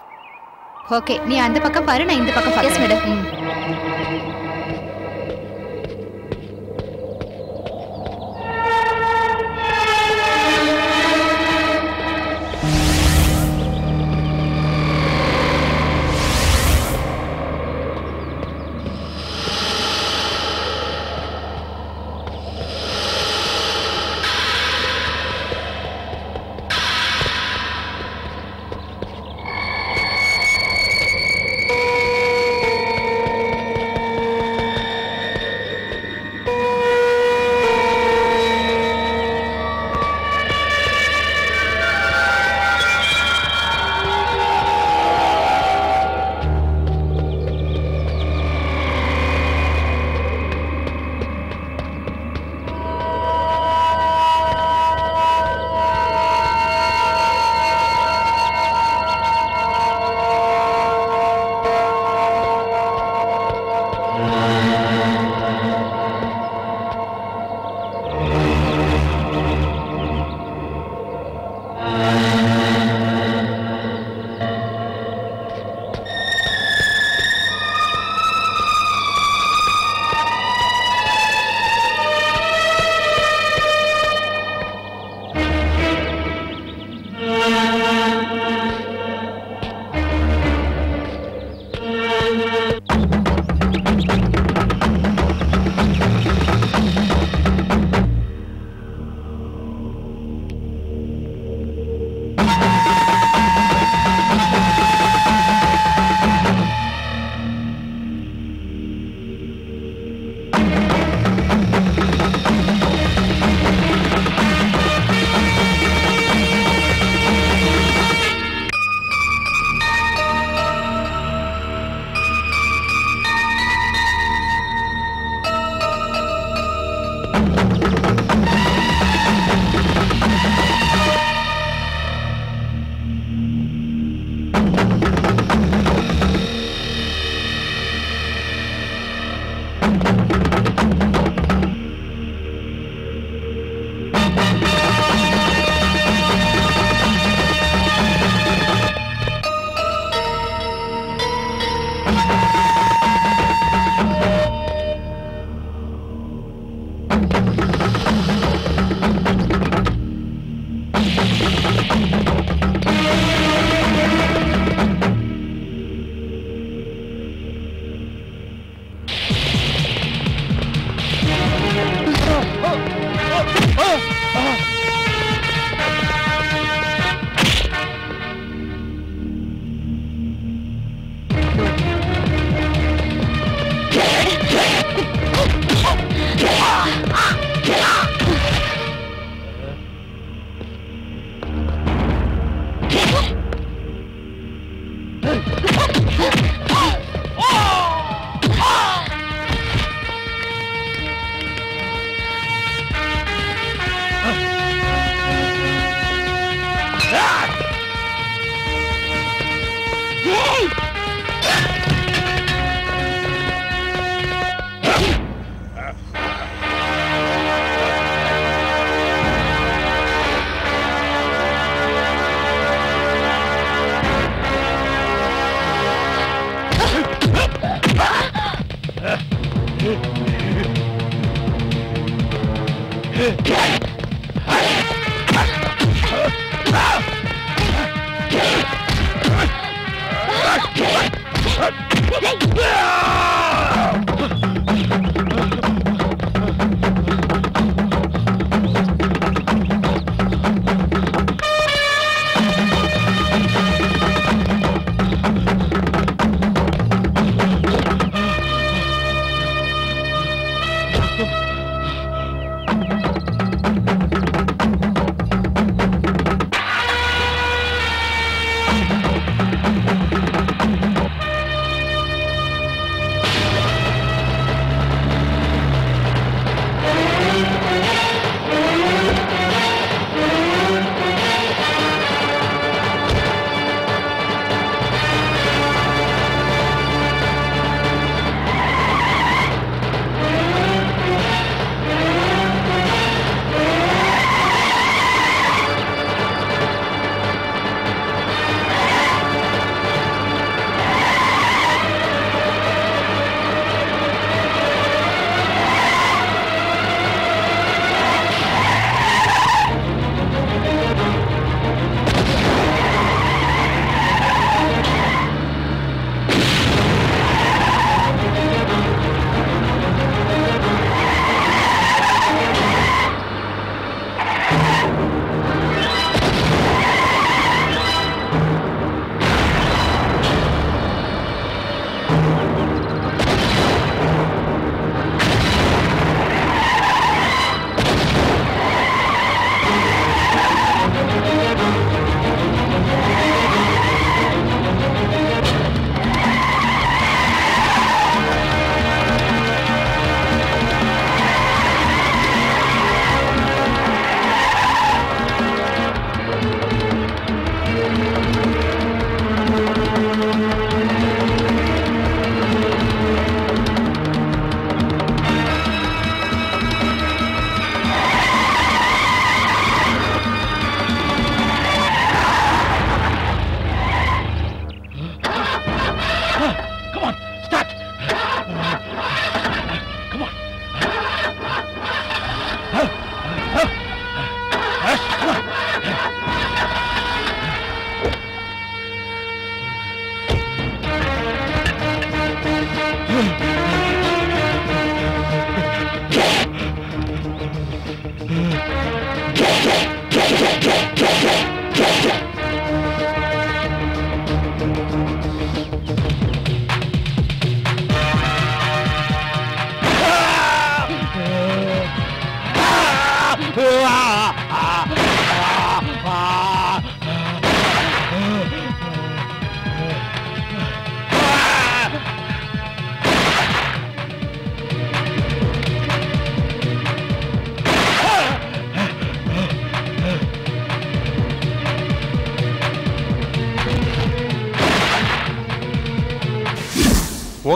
ஓகே நீ அந்த பக்கம் பாரு நான் இந்த பக்கம் Yes, பாக்குறேன்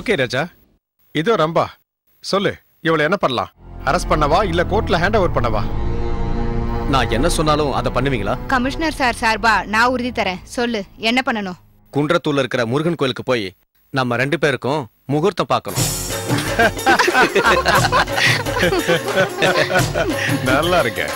ஓகே ராஜா. இதோ ரம்பா. சொல்லு இவளை என்ன பண்ணலாம்? அரெஸ்ட் பண்ணவா இல்ல கோர்ட்ல ஹேண்ட் ஓவர் பண்ணவா? நான் என்ன சொன்னாலும் அதை பண்ணுவீங்களா? கமிஷனர் சார் சார்பா நான் உறுதி தரேன். சொல்லு என்ன பண்ணணும்? குன்றத்தூர்ல இருக்கிற முருகன் கோயிலுக்கு போய் நம்ம ரெண்டு பேருக்கும் முகூர்த்தம் பார்க்கணும். (laughs) நல்லா இருக்க